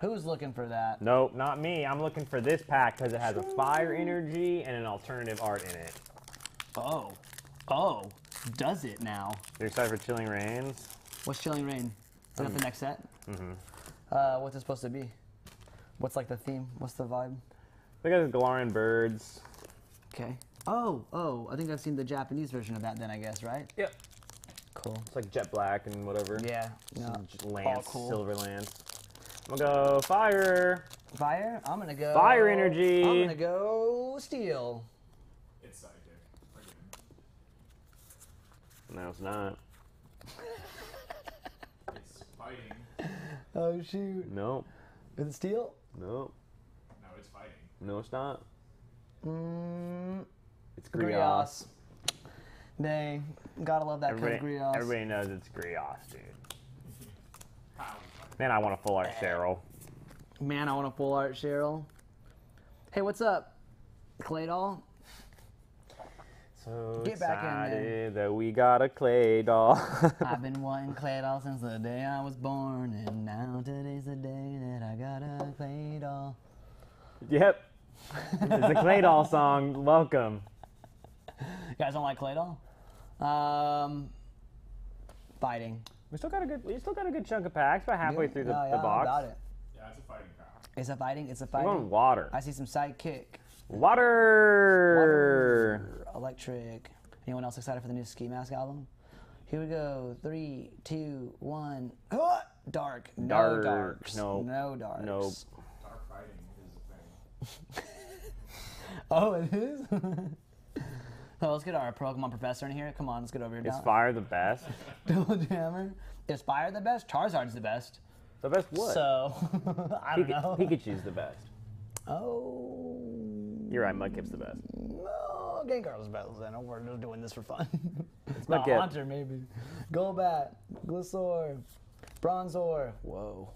Who's looking for that? Nope, not me. I'm looking for this pack because it has a fire energy and an alternative art in it. Oh. Oh. Does it now? You're excited for Chilling Reigns? What's Chilling Reign? Is that the next set? Mm-hmm. Uh, what's it supposed to be? What's like the theme? What's the vibe? Look at the Galarian birds. Okay. Oh, oh, I think I've seen the Japanese version of that then, I guess, right? Yep. Cool. It's like jet black and whatever. Yeah. No. Lance, cool. silver lance. I'm gonna go fire. Fire? I'm gonna go. Fire energy. I'm gonna go steel. It's psychic. No, it's not. It's fighting. Oh, shoot. Nope. Is it steel? Nope. No, it's fighting. No, it's not. Mm, It's Grios. Grios. Dang. Gotta love that Everybody, kind of Grios. everybody knows it's Grios, dude. Man, I want a full art Cheryl. Man, I want a full art Cheryl. Hey, what's up? Claydol? So Get back in there. excited that we got a Claydol. [laughs] I've been wanting Claydol since the day I was born, and now today's the day that I got a Claydol. yep. It's a clay doll song. Welcome. You guys don't like Claydol? Um, fighting. We still got a good. We still got a good chunk of packs. About halfway through the, yeah, the yeah, box. About it. Yeah, it's a fighting pack. It's a fighting. It's a fighting. We're going fighting. water. I see some sidekick. Water. Electric. Anyone else excited for the new Ski Mask album? Here we go. Three, two, one. Ah! Dark. No Dark. darks. Nope. No darks. Nope. Dark fighting is a thing. [laughs] Oh, it is. [laughs] oh, let's get our Pokemon professor in here. Come on, let's get over here. Is Don- fire the best? [laughs] Double Jammer. Is Fire the best? Charizard's the best. The best what? So I don't Pika- know. Pikachu's the best. Oh. You're right. Mudkip's the best. Oh, no, Gengar's the best. Then we're just doing this for fun. no, Mudkip. Haunter maybe. Golbat, Gliscor, Bronzor. Whoa.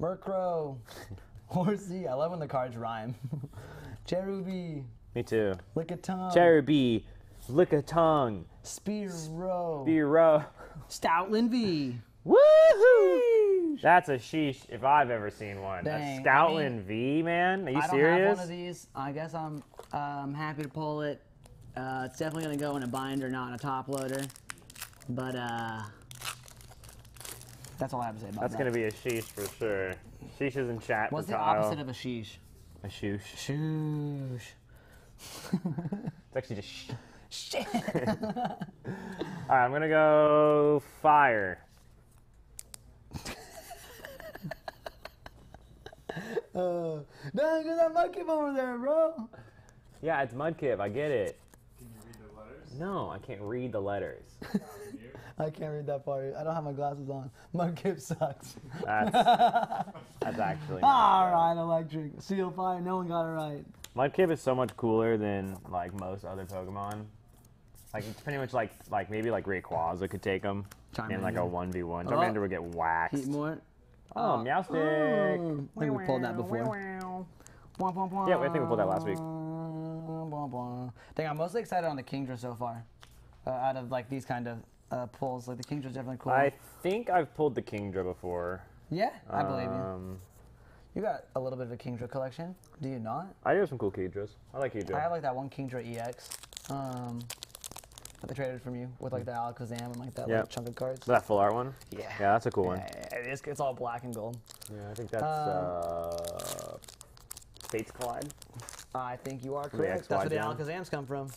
Murkrow, [laughs] Horsey. I love when the cards rhyme. [laughs] Cherubi, Me too. Lickitung, Cherubi, lick a tongue, Spearow, Spearow. Stoutland V. Woohoo! That's a sheesh if I've ever seen one. Dang, a I Stoutland V, man. Are you I don't serious? have one of these. I guess I'm um, happy to pull it. Uh, it's definitely gonna go in a binder, not in a top loader. But uh, that's all I have to say about That's that. That's gonna be a sheesh for sure. Sheesh is in chat What's for the Kyle. opposite of a sheesh? a shoosh? Shoosh. [laughs] It's actually just sh. Shit. [laughs] All right, I'm gonna go fire. Uh, no, cause that monkey over there, bro. Yeah, it's Mudkip. I get it. Can you read the letters? No, I can't read the letters. [laughs] I can't read that part. I don't have my glasses on. Mudkip sucks. That's [laughs] that's actually. All not right, electric. Seal fire. No one got it right. Mudkip is so much cooler than like most other Pokemon. Like it's pretty much like like maybe like Rayquaza could take him in like a one v one. Oh. Charmander would get waxed. Heat more. Oh, Meowstic. Oh, I think we pulled that before. Yeah, I think we pulled that last week. Dang, I'm mostly excited on the Kingdra so far. Uh, out of like these kind of uh, pulls, like the Kingdra's definitely cool. I think I've pulled the Kingdra before. yeah, I believe you. Um, You got a little bit of a Kingdra collection, do you not? I do have some cool Kingdras. I like Kingdra. I have like that one Kingdra EX. Um, that they traded from you with like the Alakazam and like that Yeah. little chunk of cards. that full art one. Yeah. Yeah, that's a cool one. Yeah, it is, it's all black and gold. Yeah, I think that's Um, uh, Fates Collide. I think you are correct. That's where the. Alakazams come from.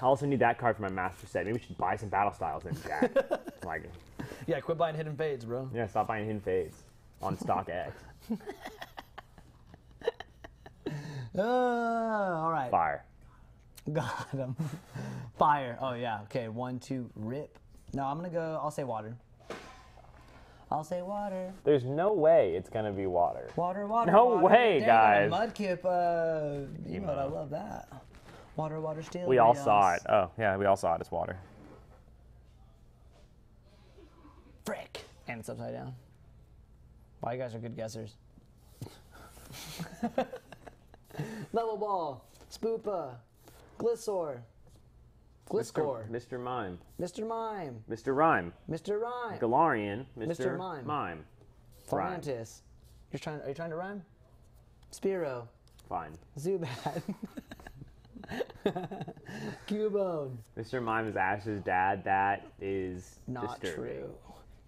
I also need that card for my master set. Maybe we should buy some battle styles in chat. [laughs] like, Yeah, quit buying Hidden Fates, bro. yeah, stop buying hidden fates on StockX. [laughs] Uh, all right. Fire. [laughs] Got him. [laughs] Fire. Oh yeah. Okay. One, two. Rip. No, I'm gonna go. I'll say water. I'll say water. There's no way it's gonna be water. Water. Water. No water. way, Dang, guys. Mudkip. Uh, emote. I love that. Water. Water. Steel. We all saw it. Oh, yeah, we all saw it as water. Frick. And it's upside down. Wow, you guys are good guessers. [laughs] Level ball. Spoopa. Gliscor. Gliscor. Mr. Mime. Mr. Mime. Mr. Rhyme. Mr. Rhyme. Galarian. Mr. Mr. Mime. Mime. Ferrantis. You're trying. Are you trying to rhyme? Spiro. Fine. Zubat. [laughs] Cubone. Mr. Mime is Ash's dad. That is Not disturbing. true.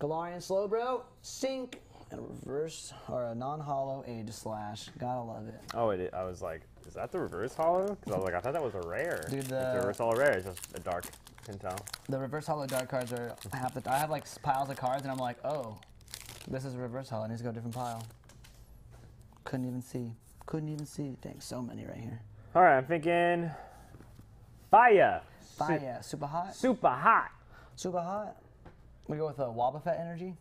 Galarian Slowbro. Sink. And reverse or a non-holo age slash. Gotta love it. Oh, it, I was like, is that the reverse holo? Because I was like, I thought that was a rare. Dude, it's the- a reverse holo rare. It's just a dark. Can. The reverse holo dark cards are half the. I have like piles of cards, and I'm like, oh, this is a reverse holo. I need to go a different pile. Couldn't even see. Couldn't even see. Dang, so many right here. All right, I'm thinking. Fire. Fire, super hot. Super hot. Super hot. We go with a Wobbuffet energy.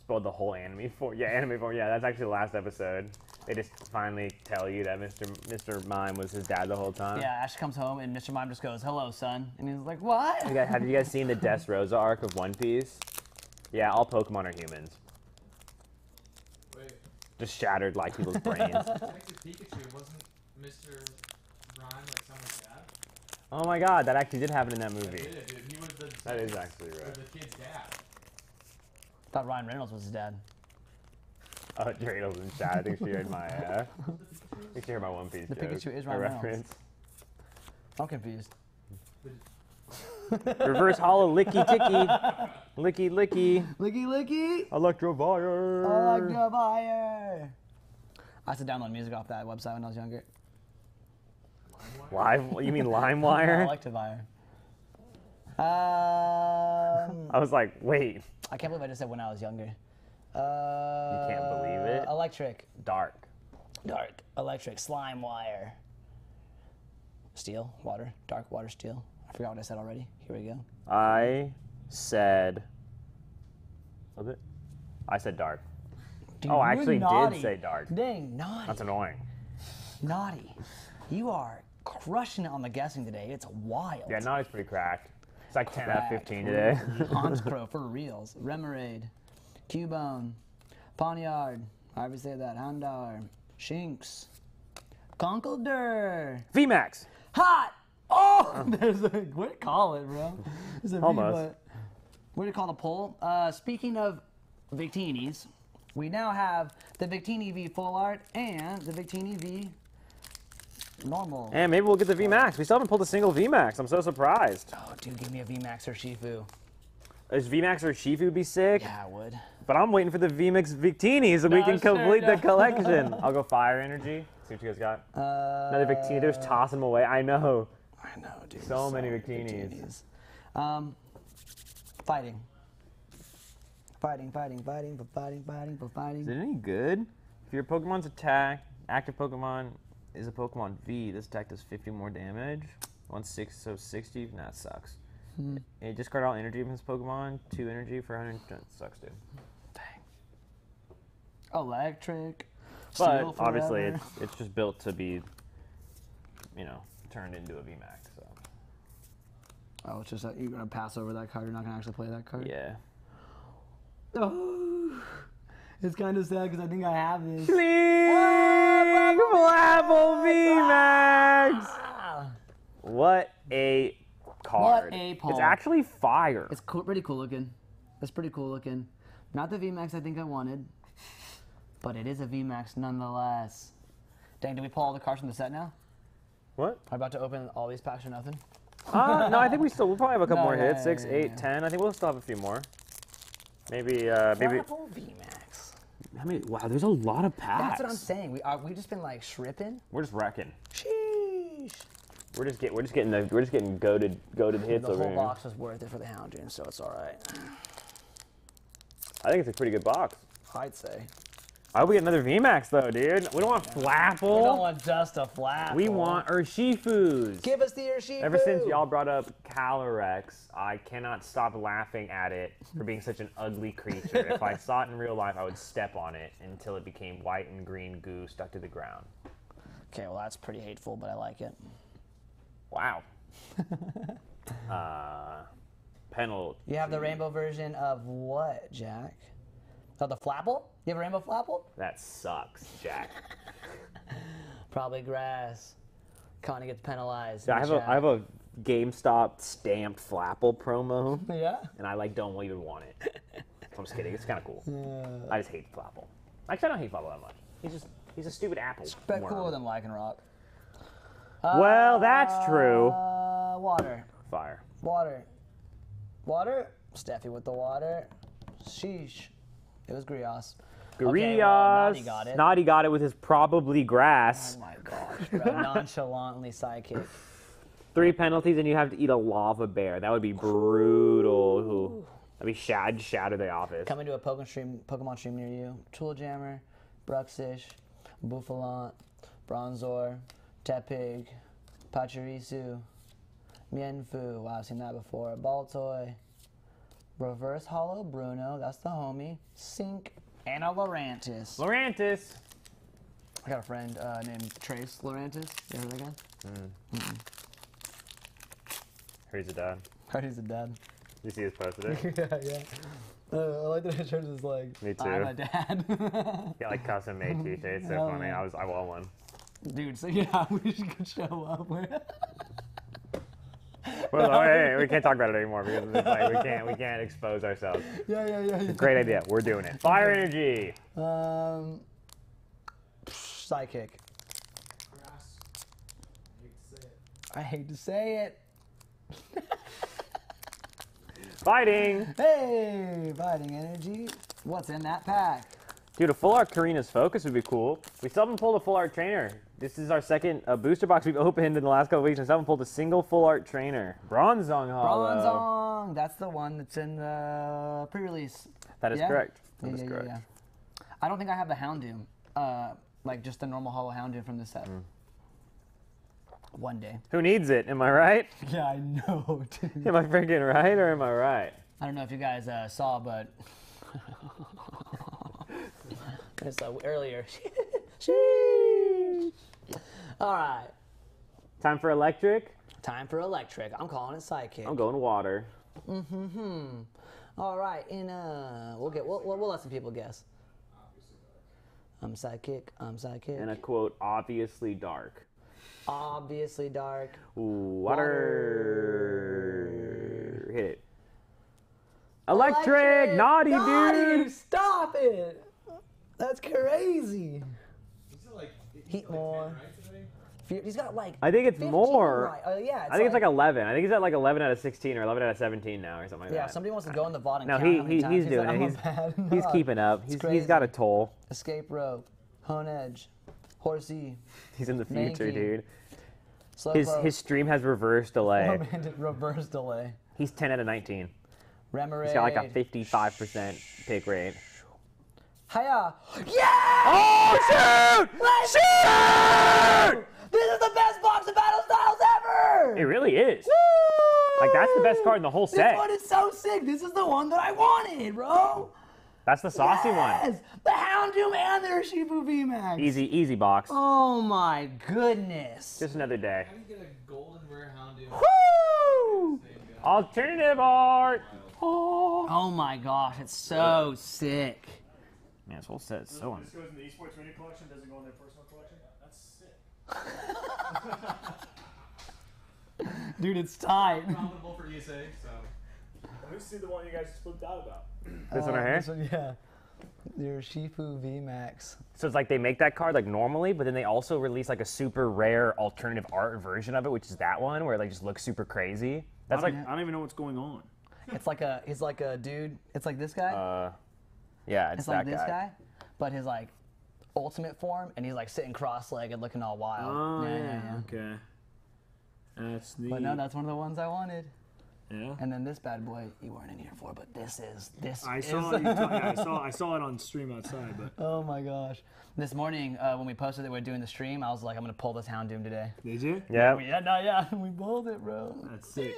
Spoiled the whole anime for yeah anime form. Yeah, that's actually the last episode. They just finally tell you that Mr. Mr. Mime was his dad the whole time. Yeah, Ash comes home and Mr. Mime just goes, "Hello, son," and he's like, "What?" You guys- have you guys seen the Dressrosa arc of One Piece? Yeah, all Pokemon are humans. Wait, Just shattered like people's [laughs] brains. Detective Pikachu wasn't Mr. Rhyme like someone's dad? oh my god, that actually did happen in that That movie. did dude. He was the That is actually or right. the kid's dad. I thought Ryan Reynolds was his dad. [laughs] Oh, Dreidels and chat. I think she heard my. Uh, I think she heard my One Piece The joke. Pikachu is Ryan reference. I'm confused. [laughs] Reverse holo licky ticky. Licky licky. Licky licky. Electivire. I like the fire. I used to download music off that website when I was younger. Live? You mean LimeWire? [laughs] like. Um, I was like, wait, I can't believe I just said when I was younger. Uh, can't believe it? Electric, dark. dark, electric, slime wire. Steel, water, dark water, steel. I forgot what I said already. Here we go. I said. Was it? I said dark. Dude, Oh, I actually did say dark. Dang, naughty. That's annoying. naughty. You are crushing it on the guessing today. It's wild. Yeah, Naughty's pretty cracked. It's like 10 out of 15 today. Honchkrow [laughs] for reals. Remoraid. Cubone. Pawniard. However you say that. Houndour. Shinx. Conkeldurr. VMAX. Hot! Oh! [laughs] There's a, what do you call it, bro? There's a V, Almost. but- What do you call the poll? Uh, speaking of Victinis, we now have the Victini V full art and the Victini V normal. And maybe we'll get the VMAX. We still haven't pulled a single VMAX. I'm so surprised. Oh, dude, give me a VMAX Urshifu. Is VMAX Urshifu be sick? Yeah, I would. But I'm waiting for the VMAX Victini so we No, can sure, complete the collection. [laughs] I'll go Fire Energy. See what you guys got. Uh, Another Victini. They're just tossing them away. I know. I know, dude. So many Victinis. Um, fighting. Fighting, fighting, fighting, for fighting, fighting, for Is it any good? If your Pokemon's attack, active Pokemon is a Pokemon V, this attack does 50 more damage. One six so sixty. Nah, sucks. Hmm. It discard all energy from this Pokemon. Two energy for 100. That sucks, dude. Electric. But obviously, it's it's just built to be, you know, turned into a VMAX. So Oh, it's just that you're gonna pass over that card. You're not gonna actually play that card. yeah. Oh, it's kind of sad because I think I have this. Flapple VMAX. Ah, What a card! a It's actually fire. It's cool, pretty cool looking. It's pretty cool looking. Not the VMAX I think I wanted, but it is a VMAX nonetheless. Dang, did we pull all the cards from the set now? what? Are we about to open all these packs or nothing? Uh, no, I think we still we'll probably have a couple [laughs] No, more yeah, hits. yeah, Six, yeah, eight, yeah. ten. I think we'll still have a few more. Maybe, uh, maybe. Flapple VMAX. How many? Wow, there's a lot of packs. That's what I'm saying. We are, we've just been like shripping. We're just wrecking. Sheesh. We're just getting, we're just getting the. We're just getting goaded. Goaded hits The over whole here. box was worth it for the Houndoom, so it's all right. I think it's a pretty good box. I'd say. I hope we get another VMAX though, dude. We don't want Flapple. We don't want just a flat. We want Urshifus. Give us the Urshifu. Ever since y'all brought up Calyrex, I cannot stop laughing at it for being such an ugly creature. if I saw it in real life, I would step on it until it became white and green goo stuck to the ground. Okay, well that's pretty hateful, but I like it. Wow. [laughs] uh, penalty. You have the rainbow version of what, Jack? Oh, the Flapple? You have a rainbow Flapple? That sucks, Jack. Probably grass. Connie gets penalized. I have a I have a GameStop stamped Flapple promo, Yeah. and I like don't even want it. I'm just kidding. It's kind of cool. I just hate Flapple. Actually, I don't hate Flapple that much. He's just he's a stupid apple. Worm. cooler than Lycanroc. Well, that's true. Uh, water. Fire. Water. Water. Steffi with the water. Sheesh. It was Grias. Okay, well, Naughty got it. Naughty got it with his probably grass. Oh my gosh, bro. [laughs] Nonchalantly sidekick. Three penalties, and you have to eat a lava bear. That would be brutal. Ooh. That'd be shad shatter the office. Coming to a Pokemon stream, Pokemon stream near you. Tool Jammer, Bruxish, Bouffalant, Bronzor, Tepig, Pachirisu, Mienfoo. Wow, I've seen that before. Baltoy, Reverse Holo Bruno. That's the homie. Sink and a Lurantis. Lurantis. I got a friend uh, named Trace Lorantis. You heard of that guy? He's a dad. Heard he's a dad. You see his posted it? [laughs] yeah, yeah. Uh, I like that it shows his like. Me too. I'm a dad. [laughs] Got like custom made [laughs] t-shirts. So Hell funny. yeah. I was I want one. Dude, so yeah, we should show up. Well, oh, hey, we can't talk about it anymore because it's like we can't we can't expose ourselves. [laughs] yeah, yeah, yeah. yeah. Great idea. We're doing it. Fire energy. Um, sidekick. Grass. I hate to say it. I hate to say it. Fighting. [laughs] Hey, fighting energy. What's in that pack? Dude, a full art Korrina's focus would be cool. We still haven't pulled a full art trainer. This is our second uh, booster box we've opened in the last couple weeks, and haven't pulled a single full art trainer. Bronzong Holo. Bronzong. That's the one that's in the pre-release. That is Yeah? correct. That Yeah, is yeah, correct. yeah. I don't think I have the Houndoom. Uh, like just the normal Holo Houndoom from this set. Mm. One day. Who needs it? Am I right? [laughs] Yeah, I know, [laughs] dude. Am I freaking right or am I right? I don't know if you guys uh, saw, but [laughs] uh, earlier. Sheesh. All right, Time for electric. time for electric. I'm calling it sidekick. I'm going water. Mm-hmm. All right, and uh, we'll get we'll, we'll we'll let some people guess. I'm sidekick. I'm sidekick. And a quote, obviously dark. Obviously dark. Ooh, water. Hit it. Electric! Naughty, dude! Stop it! That's crazy. He's Heat more. 10 right today? Fe- He's got like. I think it's more. Right. Uh, yeah. I think it's like 11. I think he's at like 11 out of 16 or 11 out of 17 now or something like Yeah, that. if somebody wants to go in the vault and no, count he, how many he times he's doing said, it. He's, [laughs] he's keeping up. He's, he's got a toll. Escape rope, Honedge, horsey, He's in the future, Mankey. dude. slow His close, his stream has reverse delay. [laughs] reverse delay, He's 10 out of 19. remoraid. He's got like a 55% pick rate. Hiya! Yeah! Oh shoot! Let's Shoot! This is the best box of battle styles ever! ever. It really is. Woo! Like that's the best card in the whole set. This one is so sick. This is the one that I wanted, bro. That's the saucy one. yes! The Houndoom and the Urshifu VMAX. Easy, easy box. Oh my goodness. Just another day. How do you get a golden rare Houndoom? Woo! There you go. Alternative art. Oh. Oh my gosh, it's so sick. Man, this whole set is so This goes in the esports radio collection. Doesn't go in their personal collection. That's sick. [laughs] Dude, it's tight. Profitable for ESA, so. Let me see the one you guys flipped out about. This one right here. This one, yeah. The Urshifu VMAX. So it's like they make that card like normally, but then they also release like a super rare alternative art version of it, which is that one where it like just looks super crazy. That's I like, don't, I don't even know what's going on. It's like a, he's like a dude. It's like this guy. uh, yeah, it's, it's that like this guy. but his like ultimate form, and he's like sitting cross-legged, looking all wild. Oh yeah, yeah, yeah. Okay. That's neat. But no, that's one of the ones I wanted. yeah. And then this bad boy, you weren't in here for, but this is this. I is, saw, [laughs] you ta- yeah, I saw I saw it on stream outside, but Oh my gosh! This morning uh, when we posted that we are doing the stream, I was like, I'm gonna pull this Houndoom today. did you? Yeah. Yeah, no, yeah, [laughs] we pulled it, bro. That's sick.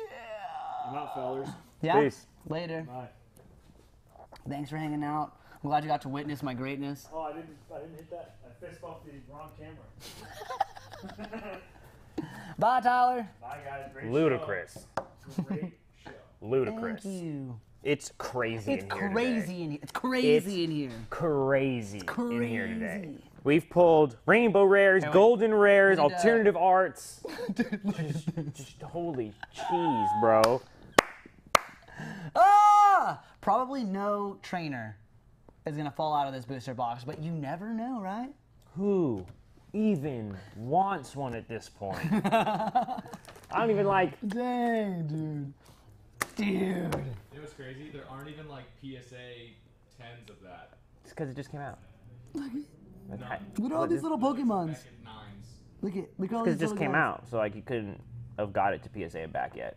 I'm out, fellers. Yeah. Peace. Later. Bye. Thanks for hanging out. I'm glad you got to witness my greatness. Oh, I didn't I didn't hit that. I fist bumped the wrong camera. [laughs] Bye, Tyler. Bye guys. Great Ludicrous. Show. Great show. Ludicrous. [laughs] Thank you. It's crazy It's in here crazy today. in here. It's crazy in here. Crazy in here today. We've pulled rainbow rares, golden rares, What did, uh, alternative arts. [laughs] Just holy cheese, bro. Ah! Probably no trainer is gonna fall out of this booster box, but you never know, right? Who even wants one at this point? [laughs] I don't even like. Dang, dude. Dude. You know what's crazy? There aren't even like PSA 10s of that. It's because it just came out. Like, I- Look at all these little Pokemons. Back at 9s. Look at look at all these. Because these it just came guys. out, so like you couldn't have got it to PSA back yet.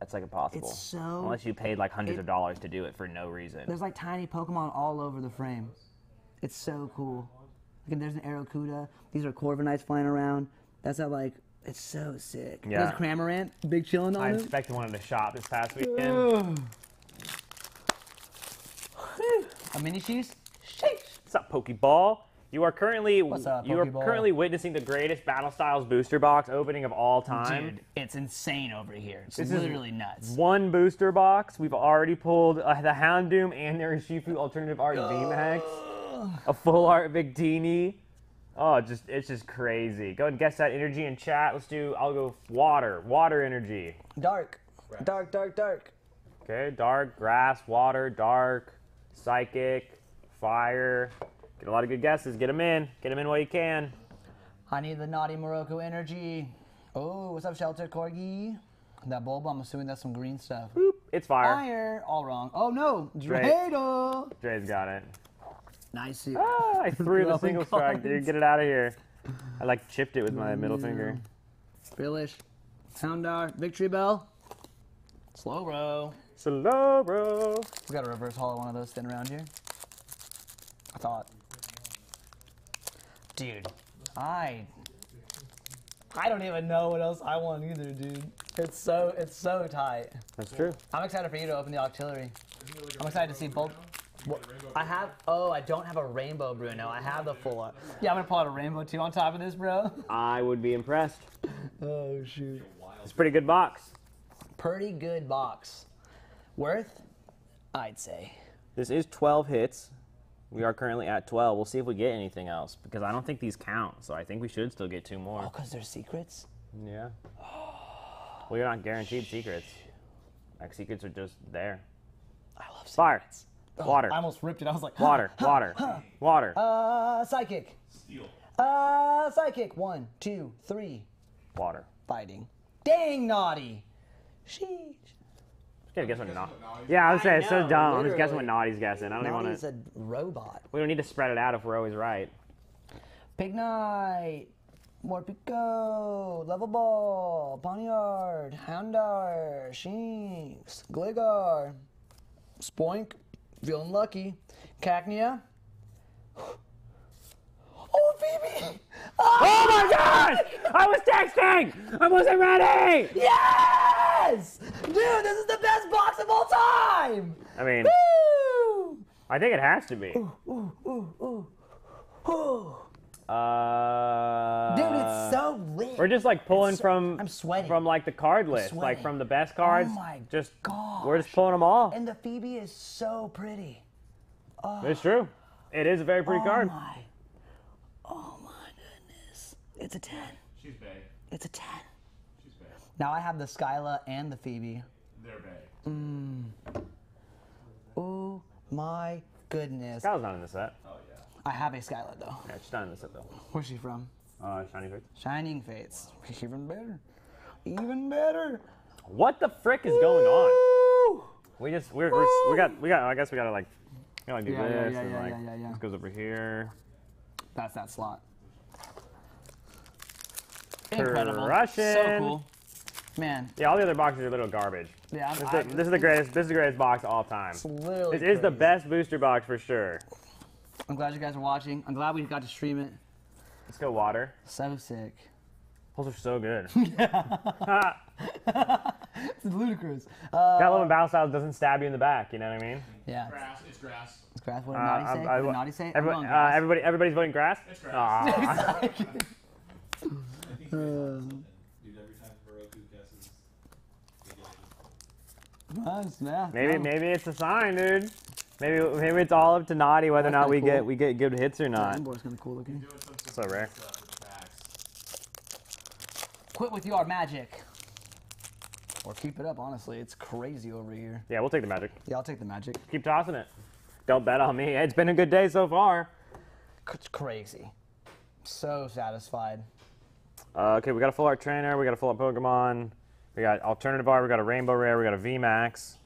That's like impossible. It's so Unless you paid like hundreds it- of dollars to do it for no reason. There's like tiny Pokemon all over the frame. It's so cool. At there's an Arrokuda. These are Corviknights flying around. That's how like it's so sick. Yeah. There's Cramorant, big chilling on I him. expected one in the shop this past weekend. A mini cheese? Sheesh. What's up, Pokeball? You are currently What's up, you are Pokeball? currently witnessing the greatest Battle Styles booster box opening of all time. Dude, it's insane over here. It's This is literally nuts. One booster box. We've already pulled uh, the Houndoom and the Urshifu Alternative Art VMAX. A full art Victini. Oh, just it's just crazy. Go and guess that energy in chat. Let's do. I'll go water. Water energy. Dark. Dark, dark, dark. Okay, dark, grass, water, dark, psychic, fire. Get a lot of good guesses. Get them in. Get them in while you can. I need the naughty Morocco energy. Oh, what's up, Shelter Corgi? That bulb, I'm assuming that's some green stuff. Boop. It's fire. Fire. All wrong. Oh no. Dreidel. Dre's got it. Nice suit. Ah, I threw the [laughs] single strike, dude. Get it out of here. I like chipped it with my middle finger. Billish. Houndour. Victory Bell. Slow row. Slow, bro. We got a reverse holo one of those sitting around here. I thought. Dude, I I don't even know what else I want either, dude. It's so it's so tight. That's true. I'm excited for you to open the auxiliary. Isn't there, like, a I'm excited to see both. I have. Oh, I don't have a rainbow Bruno. I have the full. Yeah, I'm gonna pull out a rainbow too on top of this, bro. I would be impressed. [laughs] Oh shoot. It's a pretty good box. Pretty good box. Worth, I'd say. This is 12 hits. We are currently at 12. We'll see if we get anything else because I don't think these count. So I think we should still get two more. Oh, cause they're secrets. Yeah. [gasps] Well, you're not guaranteed secrets. Like secrets are just there. I love secrets. Fire. Water. I almost ripped it. I was like, Water. [laughs] Water. Water. Uh, psychic. Steel. Uh, psychic. One, two, three. Water. Fighting. Dang naughty. Sheesh. Gotta guess what naughty. what naughty's Yeah, I was I saying it's so know, dumb. I'm just guessing what literally. naughty's guessing. I don't even want Naughty's to. a robot. We don't need to spread it out if we're always right. Pig Knight. Morpeko. Level Ball. Pawniard. Houndour. Shinx. Gligar. Spoink. Feeling lucky. Cacnea. [gasps] Oh, Phoebe! Oh my gosh! I was texting. I wasn't ready. Yes! Dude, this is the best box of all time! I mean, Woo! I think it has to be. Ooh, ooh, ooh. Ooh. Uh, Dude, it's so lit. We're just like pulling so- from I'm sweating. from like the card list, like from the best cards. Oh my just gosh. we're just pulling them all. And the Phoebe is so pretty. Oh. It's true. It is a very pretty oh card. my. Oh. It's a 10. She's bae. It's a 10. She's bae. Now I have the Skyla and the Phoebe. They're bae. Oh my goodness. Skyla's not in the set. Oh yeah. I have a Skyla though. Yeah, she's not in the set though. Where's she from? Uh, shiny Fates. Shining Fates. Even better. Even better. What the frick is going on? We just we're, we're we got we got. I guess we gotta like. We gotta do Yeah, yeah, this yeah, and yeah, like yeah, yeah, yeah. this goes over here. That's that slot. Incredible. Crushing. So cool. Man, Yeah, all the other boxes are a little garbage. yeah, I'm, This is, the, this is the greatest. This is the greatest box of all time. it's literally It is the best booster box for sure. I'm glad you guys are watching. I'm glad we got to stream it. Let's go water. So sick. Those are so good. [laughs] It's ludicrous. Uh, that little battle style doesn't stab you in the back. You know what I mean? yeah. Grass. It's grass. It's grass. What Uh, did Naughty I- say? I- what did Naughty say? Everybody, uh, everybody, everybody's voting grass. It's grass. [laughs] Aw. I think he guesses something. Dude, every time Heroku guesses, they get it. Nice, yeah. maybe, no. maybe it's a sign, dude. Maybe, maybe it's all up to Naughty whether or not we kinda get we get good hits or not. inboard's kind of cool looking. So rare. stuff with the packs. Quit with your magic. Or keep it up, honestly. It's crazy over here. Yeah, we'll take the magic. Yeah, I'll take the magic. Keep tossing it. Don't bet on me. It's been a good day so far. It's crazy. So satisfied. Uh, okay, we got a full art trainer. We got a full art Pokemon. We got alternative art. We got a rainbow rare. We got a VMAX.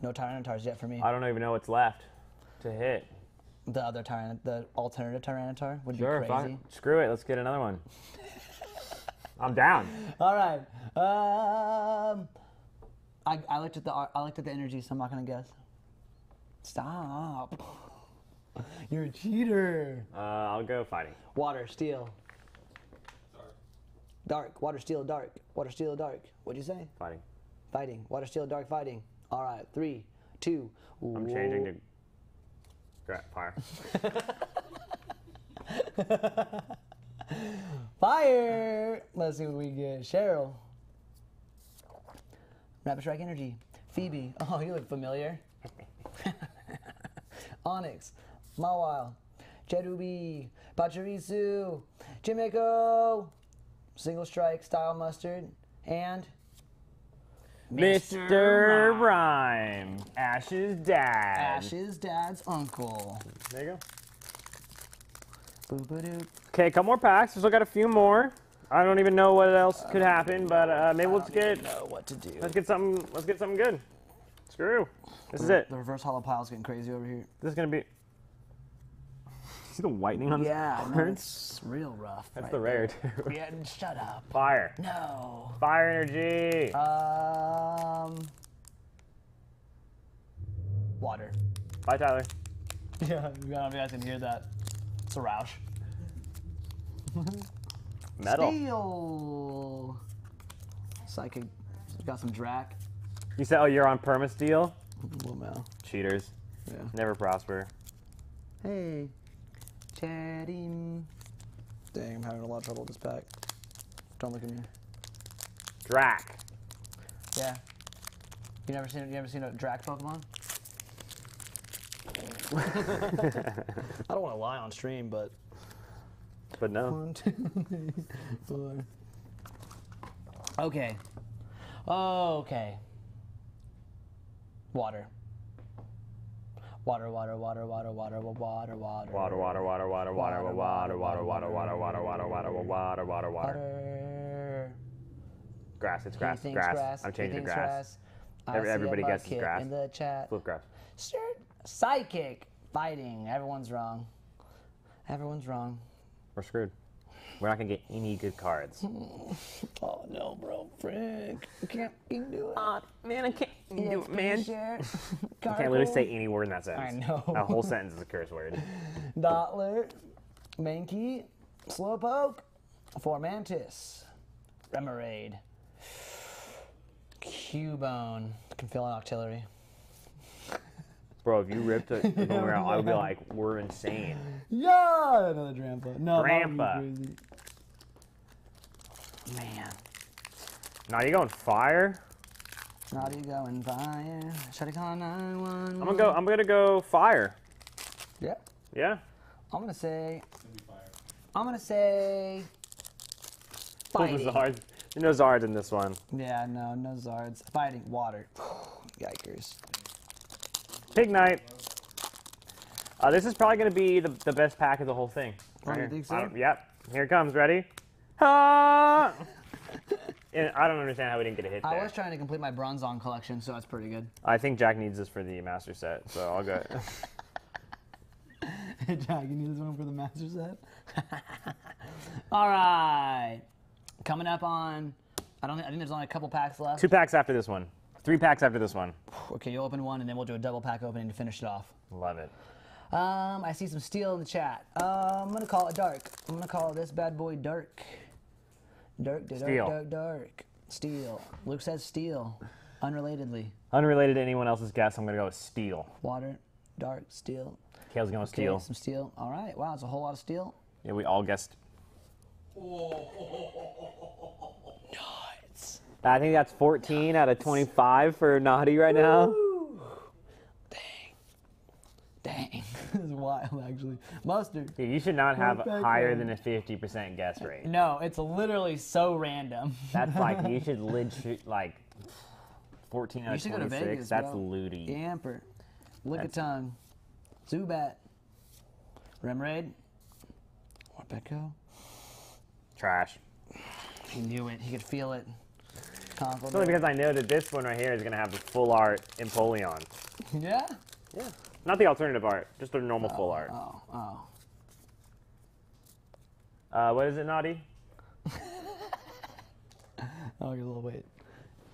No Tyranitar's yet for me. I don't even know what's left to hit. The other Tyran, the alternative Tyranitar would Sure, be fuck- crazy. screw it. Let's get another one. I'm down. All right. Um, I, I looked at the ar- I looked at the energy, so I'm not gonna guess. Stop. [laughs] You're a cheater. Uh, I'll go fighting. Water, steel, Dark. Dark. Water, steel, dark. Water, steel, dark. What'd you say? Fighting. Fighting. Water, steel, dark. Fighting. All right. Three, two. I'm changing to gra- fire. [laughs] Fire! Let's see what we get. Cheryl. Rapid Strike Energy. Phoebe. Oh, you look familiar. [laughs] Onix. Mawile. Cherubi. Pachirisu. Jimeko. Single Strike Style Mustard. And. Mr. Rhyme. Ash's dad. Ash's dad's uncle. There you go. Boo-ba-doo. Okay, a couple more packs. We still got a few more. I don't even know what else could happen, but uh, maybe let's get Know what to do. let's get something let's get something good. Screw. This is it. The reverse holo pile's getting crazy over here. This is gonna be. See the whitening on Yeah, this no, it's real rough. That's right the rare too. Yeah, shut up. Fire. No. Fire energy. Um. Water. Bye, Tyler. [laughs] Yeah, you guys can hear that. It's a Roush. [laughs] Metal. Steel. Psychic. Got some Drac. You said, oh, you're on permasteel? Well, no. Cheaters. Yeah. Never prosper. Hey. Chatting. Dang, I'm having a lot of trouble with this pack. Don't look at me. Drac. Yeah. You never seen you ever seen a Drac Pokemon? [laughs] I don't want to lie on stream, but But no. one, two, three, four. Okay. Okay. Water. Water, water, water, water, water, water, water. Water, water, water, water, water, water, water, water, water, water, water, water, water, water, water, water. Water. Grass. It's grass. Grass. I'm changing to grass. I Every- see a everybody kick grass. In the chat. Flip grass. Psychic. Fighting. Everyone's wrong. Everyone's wrong. We're screwed. We're not gonna get any good cards. [laughs] Oh no, bro. Frick. You can't you do it. Aw, man, I can't Yeah, do it, man. Share. [laughs] I can't literally say any word in that sentence. I know. That whole [laughs] sentence is a curse word. Dottler, Mankey. Slowpoke. Fomantis, Remoraid, Cubone, can fill an artillery. Bro, if you ripped it, the [laughs] boomerang, I would be like, we're insane. Yeah, another Drampa. No, crazy. Man, Now you going fire? Now you going fire. Shut it on 911. I'm gonna go. I'm gonna go fire. Yeah, Yeah. I'm gonna say. It's gonna be fire. I'm gonna say. Fighting. Zards. No Zards in this one. Yeah, no, no Zards. Fighting water. [sighs] Yikers. Pignite. Uh, this is probably gonna be the, the best pack of the whole thing. Oh, you think so? Yep. Here it comes. Ready? Ah! And I don't understand how we didn't get a hit I there. was trying to complete my Bronzong collection, so that's pretty good. I think Jack needs this for the master set, so I'll go. [laughs] [laughs] Jack, you need this one for the master set? [laughs] All right. Coming up on, I don't I think there's only a couple packs left. Two packs after this one. Three packs after this one. Okay, you'll open one and then we'll do a double pack opening to finish it off. Love it. Um, I see some steel in the chat. Uh, I'm gonna call it dark. I'm gonna call this bad boy dark. Dark, dark, Steel. dark, dark. Steel. Luke says steel. Unrelatedly. Unrelated to anyone else's guess, I'm gonna go with steel. Water, dark, steel. Kale's going with Okay, steel. some steel. All right. Wow, it's a whole lot of steel. Yeah, we all guessed. [laughs] I think that's 14 out of 25 for Naughty right now. Dang. Dang. [laughs] this is wild, actually. Mustard. Dude, you should not have higher than a 50% guess rate. No, it's literally so random. That's like you [laughs] should legit like 14 out You of should go to 26. Vegas, that's bro. looty. That's- Lickitung. Zubat. Remoraid. Where'd that go? Trash. He knew it. He could feel it. Conkel It's only because I know that this one right here is gonna have the full art Empoleon. Yeah? Yeah. Not the alternative art, just the normal full art. Oh, oh. Uh, what is it, Naughty? [laughs] Oh, you're a little wait.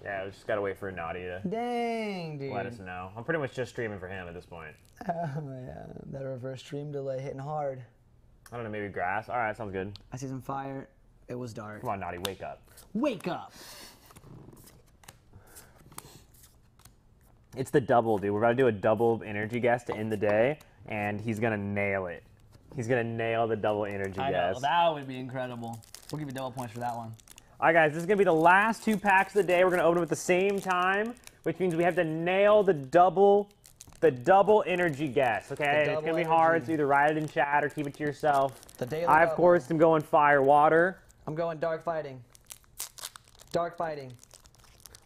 Yeah, we just gotta wait for Naughty to Dang, dude. let us know. I'm pretty much just streaming for him at this point. [laughs] Oh, man. That reverse stream delay hitting hard. I don't know, maybe grass. All right, sounds good. I see some fire. It was dark. Come on, Naughty, wake up. Wake up. It's the double, dude. We're about to do a double energy guess to end the day, and he's gonna nail it. He's gonna nail the double energy I know. That would be incredible. We'll give you double points for that one. All right, guys, this is gonna be the last two packs of the day. We're gonna open them at the same time, which means we have to nail the double, the double energy guess. Okay, it's gonna be hard. So either write it in chat or keep it to yourself. The daily I, of double. course, am going fire water. I'm going dark fighting. Dark fighting.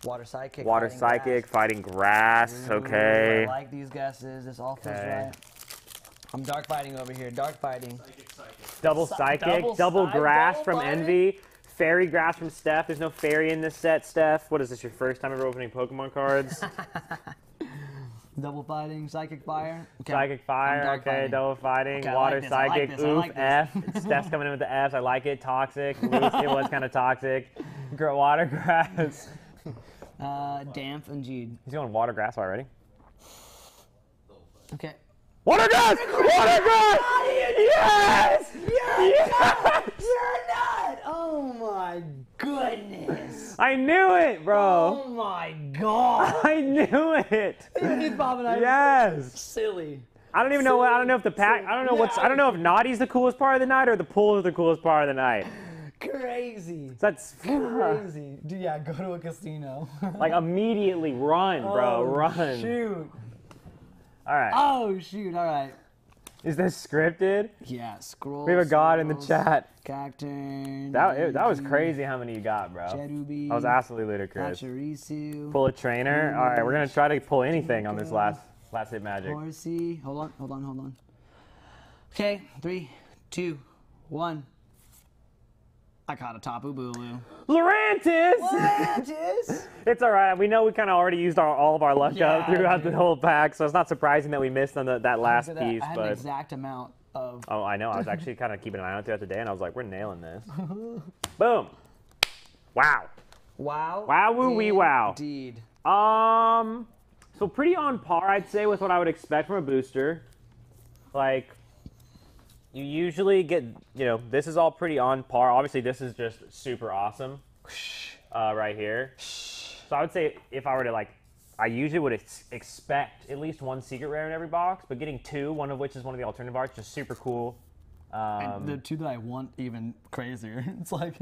Water psychic. Water fighting psychic, grass. fighting grass. Ooh, Okay. I like these guesses. This all feels Okay. right. I'm dark fighting over here. Dark fighting. Psychic, psychic. Double psychic, double double, grass double from fighting? Envy, fairy grass from Steph. There's no fairy in this set, Steph. What is this? Your first time ever opening Pokemon cards? [laughs] Double fighting. Psychic fire. Okay. Psychic fire, okay, fighting. double fighting, Okay, water like I like psychic, oof, like. F. [laughs] Steph's coming in with the F's. I like it. Toxic, loose, it was kind of toxic. Water [laughs] grass. [laughs] Uh, Damp and Jeed. He's going water grass already. Okay. Water grass! Water grass! Yes! Yes! You're not. Oh my goodness. I knew it, bro. Oh my god. [laughs] I knew it. He's popping out. Yes. Silly. I don't even know. what I don't know if the pack. I don't know what's. I don't know if Naughty's the coolest part of the night or the pool is the coolest part of the night. Crazy. That's [laughs] Crazy. Dude, yeah, go to a casino. [laughs] like immediately run, bro, Oh, run. Shoot. All right. Oh shoot. All right. Is this scripted? Yeah, scroll. We have a god in the chat. Cacturne. That it- that was crazy how many you got, bro. Cherubi. That was absolutely ludicrous. Pachirisu. Pull a trainer. All right, we're gonna try to pull anything on this last last hit magic. Horsey. Hold on, hold on, hold on. Okay, three, two, one. I caught a Tapu Bulu. Lurantis. Atlantis! [laughs] It's all right. We know we kind of already used our, all of our luck Yeah, up throughout the whole pack, so it's not surprising that we missed on the, that last Look at piece. I had an But exact amount of. oh, I know. I was actually kind of keeping an eye on it throughout the day, and I was like, we're nailing this. [laughs] Boom. Wow. Wow. Wow, woo, wee, wow. Indeed. Um, so pretty on par, I'd say, with what I would expect from a booster. Like, you usually get, you know, this is all pretty on par. Obviously, this is just super awesome uh, right here. So I would say if I were to like, I usually would ex- expect at least one secret rare in every box, but getting two, one of which is one of the alternative arts, just super cool. And Um, the two that I want even crazier. [laughs] It's like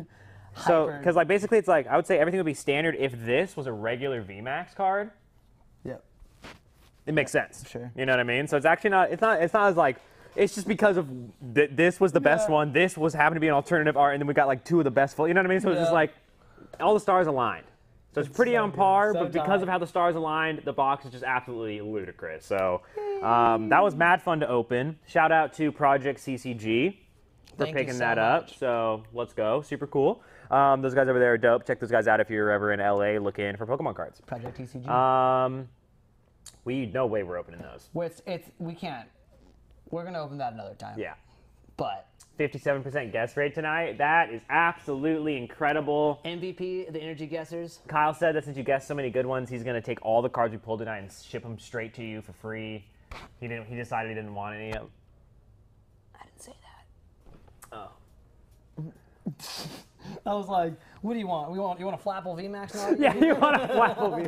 so, because like basically it's like I would say everything would be standard if this was a regular VMAX card. Yep. It makes sense. sure. You know what I mean? So it's actually not. It's not. It's not as like. It's just because of th- this was the best one. This was happened to be an alternative art, and then we got like two of the best full. You know what I mean? So it's just like all the stars aligned. So it's, It's pretty so on par, So but because tight. of how the stars aligned, the box is just absolutely ludicrous. So um, that was mad fun to open. Shout out to Project TCG for Thank picking so that up. much. So let's go. Super cool. Um, those guys over there are dope. Check those guys out if you're ever in LA looking for Pokemon cards. Project TCG. Um, we no way we're opening those. Well, it's, it's we can't. We're gonna open that another time. Yeah. But 57% guess rate tonight. That is absolutely incredible. MVP, the energy guessers. Kyle said that since you guessed so many good ones, he's going to take all the cards we pulled tonight and ship them straight to you for free. He didn't. He decided he didn't want any of. I didn't say that. Oh. [laughs] [laughs] I was like, what do you want? We want you want a Flapple VMAX now? [laughs] Yeah, you want to flaffle me.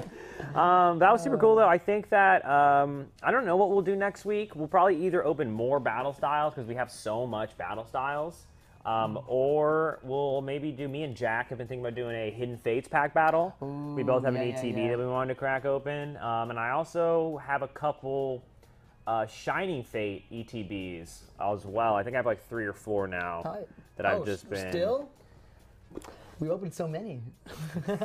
Um, that was super cool though. I think that um, I don't know what we'll do next week. We'll probably either open more battle styles because we have so much battle styles, um, or we'll maybe do. Me and Jack have been thinking about doing a Hidden Fates pack battle. we both have yeah, an yeah, ETB yeah. that we wanted to crack open, um, and I also have a couple. Uh, Shining Fate ETBs as well. I think I have like three or four now Tight. that I've Oh, just been. Still? We opened so many. [laughs]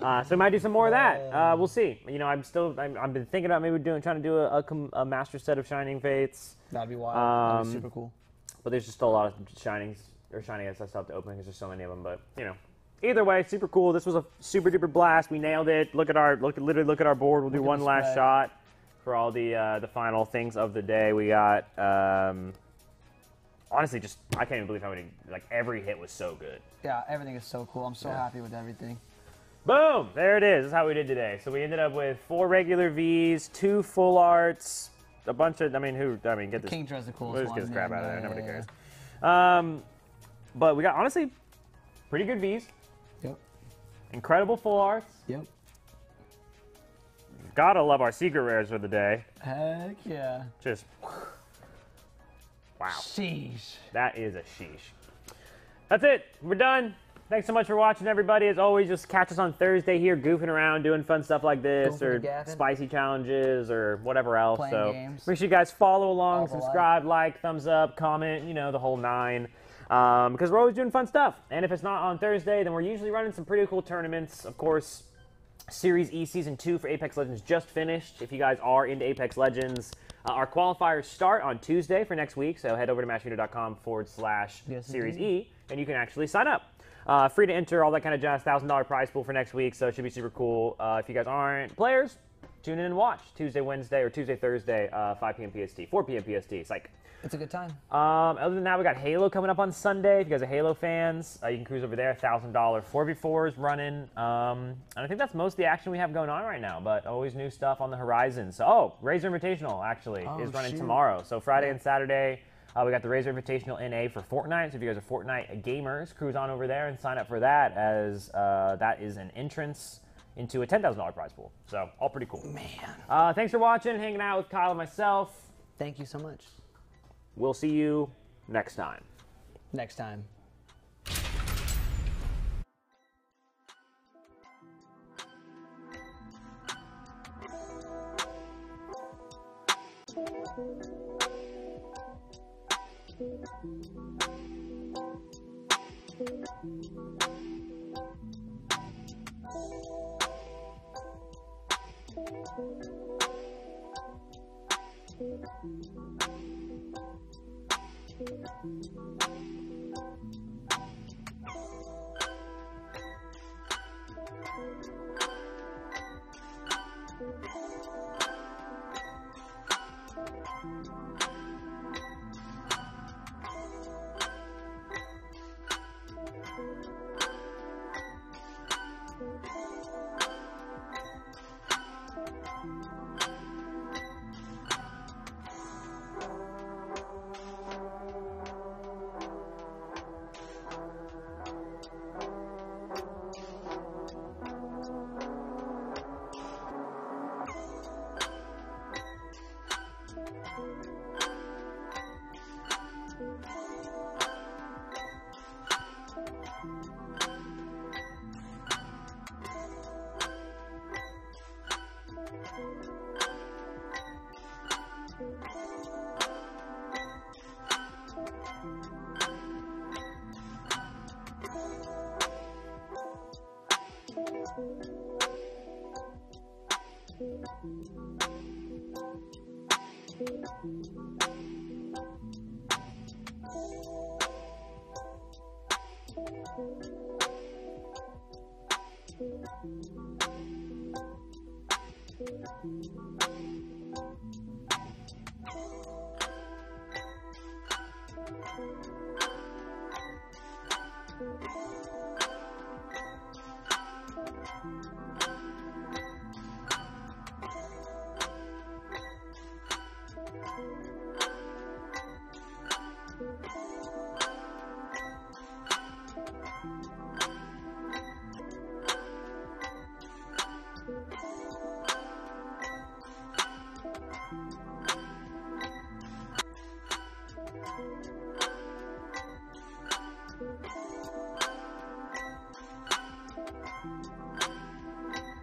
Uh, so we might do some more of that. Uh, we'll see. You know, I'm still. I'm, I've been thinking about maybe doing trying to do a, a, a master set of Shining Fates, That'd be wild. That'd Um, be super cool. but there's just still a lot of Shinings or Shining I still have to open because there's so many of them. But you know, either way, super cool. This was a super duper blast. We nailed it. Look at our look. at Literally look at our board. We'll do Look one last shot for all the uh, the final things of the day. We got. Um, honestly, just I can't even believe how many. Like every hit was so good. Yeah, everything is so cool. I'm so happy with everything. Boom! There it is. That's how we did today. So we ended up with four regular Vs, two full arts, a bunch of. I mean, who? I mean, get this. King Tre's the coolest We'll just get this crap out of there. yeah, Nobody yeah, cares. Um, but we got honestly pretty good Vs. Yep. incredible full arts. Yep. Gotta love our secret rares for the day. Heck yeah. Just wow, Sheesh. that is a sheesh. That's it. We're done. Thanks so much for watching, everybody. As always, just catch us on Thursday here, goofing around, doing fun stuff like this, or spicy challenges, or whatever else. Playing so games. make sure you guys follow along, subscribe, like, thumbs up, comment, you know, the whole nine. Um, because we're always doing fun stuff. And if it's not on Thursday, then we're usually running some pretty cool tournaments. Of course, Series E Season 2 for Apex Legends just finished. If you guys are into Apex Legends, uh, our qualifiers start on Tuesday for next week. So head over to matchmeter.com forward slash Series. E, and you can actually sign up. Uh, free to enter, all that kind of jazz. $1,000 prize pool for next week, so it should be super cool. Uh, if you guys aren't players, tune in and watch Tuesday, Wednesday, or Tuesday, Thursday, uh, 5 p.m. PST, 4 p.m. PST. It's like It's a good time. um, other than that, we got Halo coming up on Sunday. If you guys are Halo fans, uh, you can cruise over there. Thousand dollar 4v4s running, um, and I think that's most of the action we have going on right now. But always new stuff on the horizon. So, oh, Razer Invitational actually Oh, is running shoot. tomorrow. So Friday and Saturday, uh, we got the Razer Invitational NA for Fortnite. So if you guys are Fortnite gamers, cruise on over there and sign up for that, as uh, that is an entrance into a ten thousand dollar prize pool. So all pretty cool. Man. Uh, thanks for watching, hanging out with Kyle and myself. Thank you so much. We'll see you next time. Next time. Thank